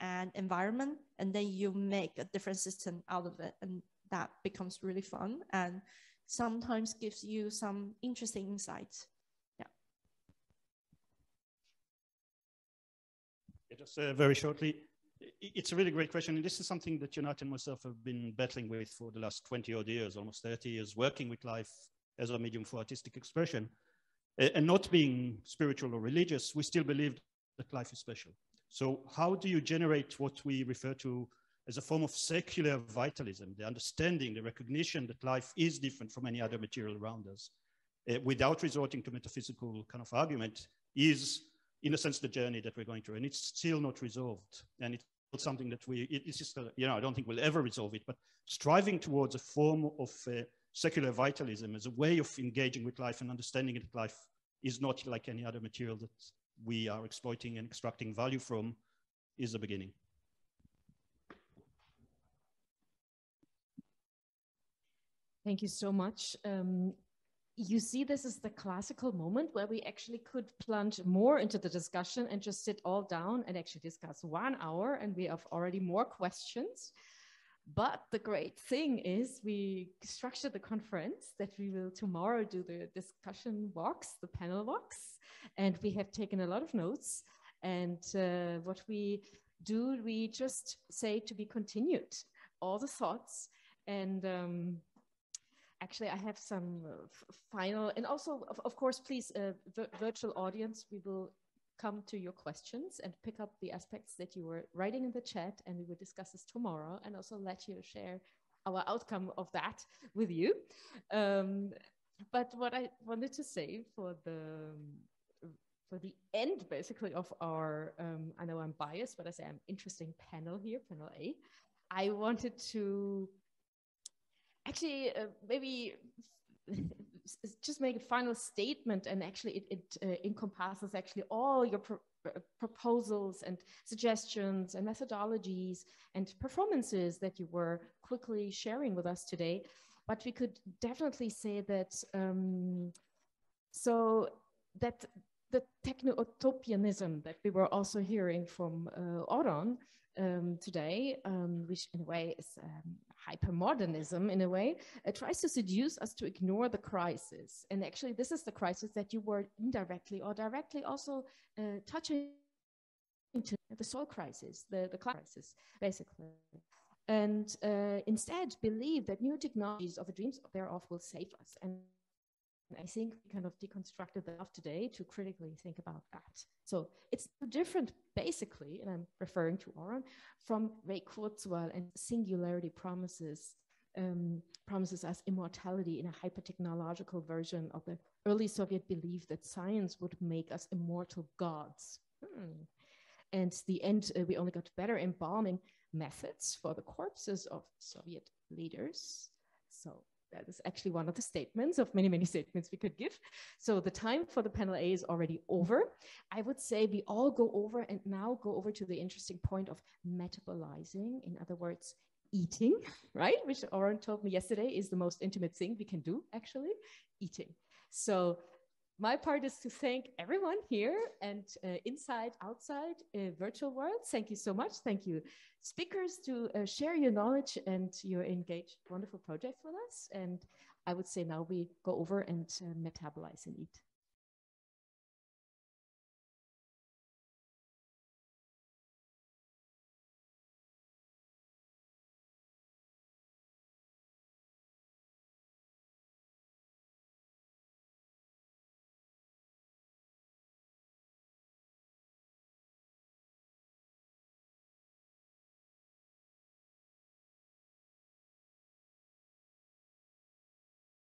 and environment, and then you make a different system out of it, and that becomes really fun and sometimes gives you some interesting insights. Yeah. yeah just uh, very shortly, it's a really great question. And this is something that Ionat and myself have been battling with for the last 20 odd years, almost 30 years, working with life as a medium for artistic expression. And not being spiritual or religious, we still believe that life is special. So, how do you generate what we refer to as a form of secular vitalism, the understanding, the recognition that life is different from any other material around us, uh, without resorting to metaphysical kind of argument, is in a sense the journey that we're going through and it's still not resolved and it's something that we, it's just, a, you know, I don't think we'll ever resolve it, but striving towards a form of uh, secular vitalism as a way of engaging with life and understanding that life is not like any other material that we are exploiting and extracting value from is the beginning. Thank you so much. Um, you see this is the classical moment where we actually could plunge more into the discussion and just sit all down and actually discuss one hour and we have already more questions. But the great thing is we structured the conference that we will tomorrow do the discussion walks the panel walks and we have taken a lot of notes. And uh, what we do we just say to be continued all the thoughts. And um, actually I have some uh, final and also of, of course please uh, virtual audience we will come to your questions and pick up the aspects that you were writing in the chat and we will discuss this tomorrow and also let you share our outcome of that with you. Um, but what I wanted to say for the for the end basically of our um, I know I'm biased but I say I'm interesting panel here panel A I wanted to actually uh, maybe just make a final statement and actually it, it uh, encompasses actually all your pro uh, proposals and suggestions and methodologies and performances that you were quickly sharing with us today. But we could definitely say that um, so that the techno-utopianism that we were also hearing from uh, Oron um, today, um, which in a way is um, hypermodernism in a way, it tries to seduce us to ignore the crisis. And actually, this is the crisis that you were indirectly or directly also uh, touching into the soul crisis, the, the crisis, basically. And uh, instead believe that new technologies of the dreams thereof will save us. And I think we kind of deconstructed that today to critically think about that. So it's different, basically, and I'm referring to Oron, from Ray Kurzweil and singularity promises um, promises us immortality in a hyper-technological version of the early Soviet belief that science would make us immortal gods. Hmm. And the end, uh, we only got better embalming methods for the corpses of Soviet leaders. So that is actually one of the statements of many, many statements we could give. So the time for the panel A is already over. I would say we all go over and now go over to the interesting point of metabolizing. In other words, eating, right? Which Oron told me yesterday is the most intimate thing we can do, actually, eating. So my part is to thank everyone here and uh, inside, outside, uh, virtual world. Thank you so much. Thank you, speakers, to uh, share your knowledge and your engaged, wonderful projects with us. And I would say now we go over and uh, metabolize and eat.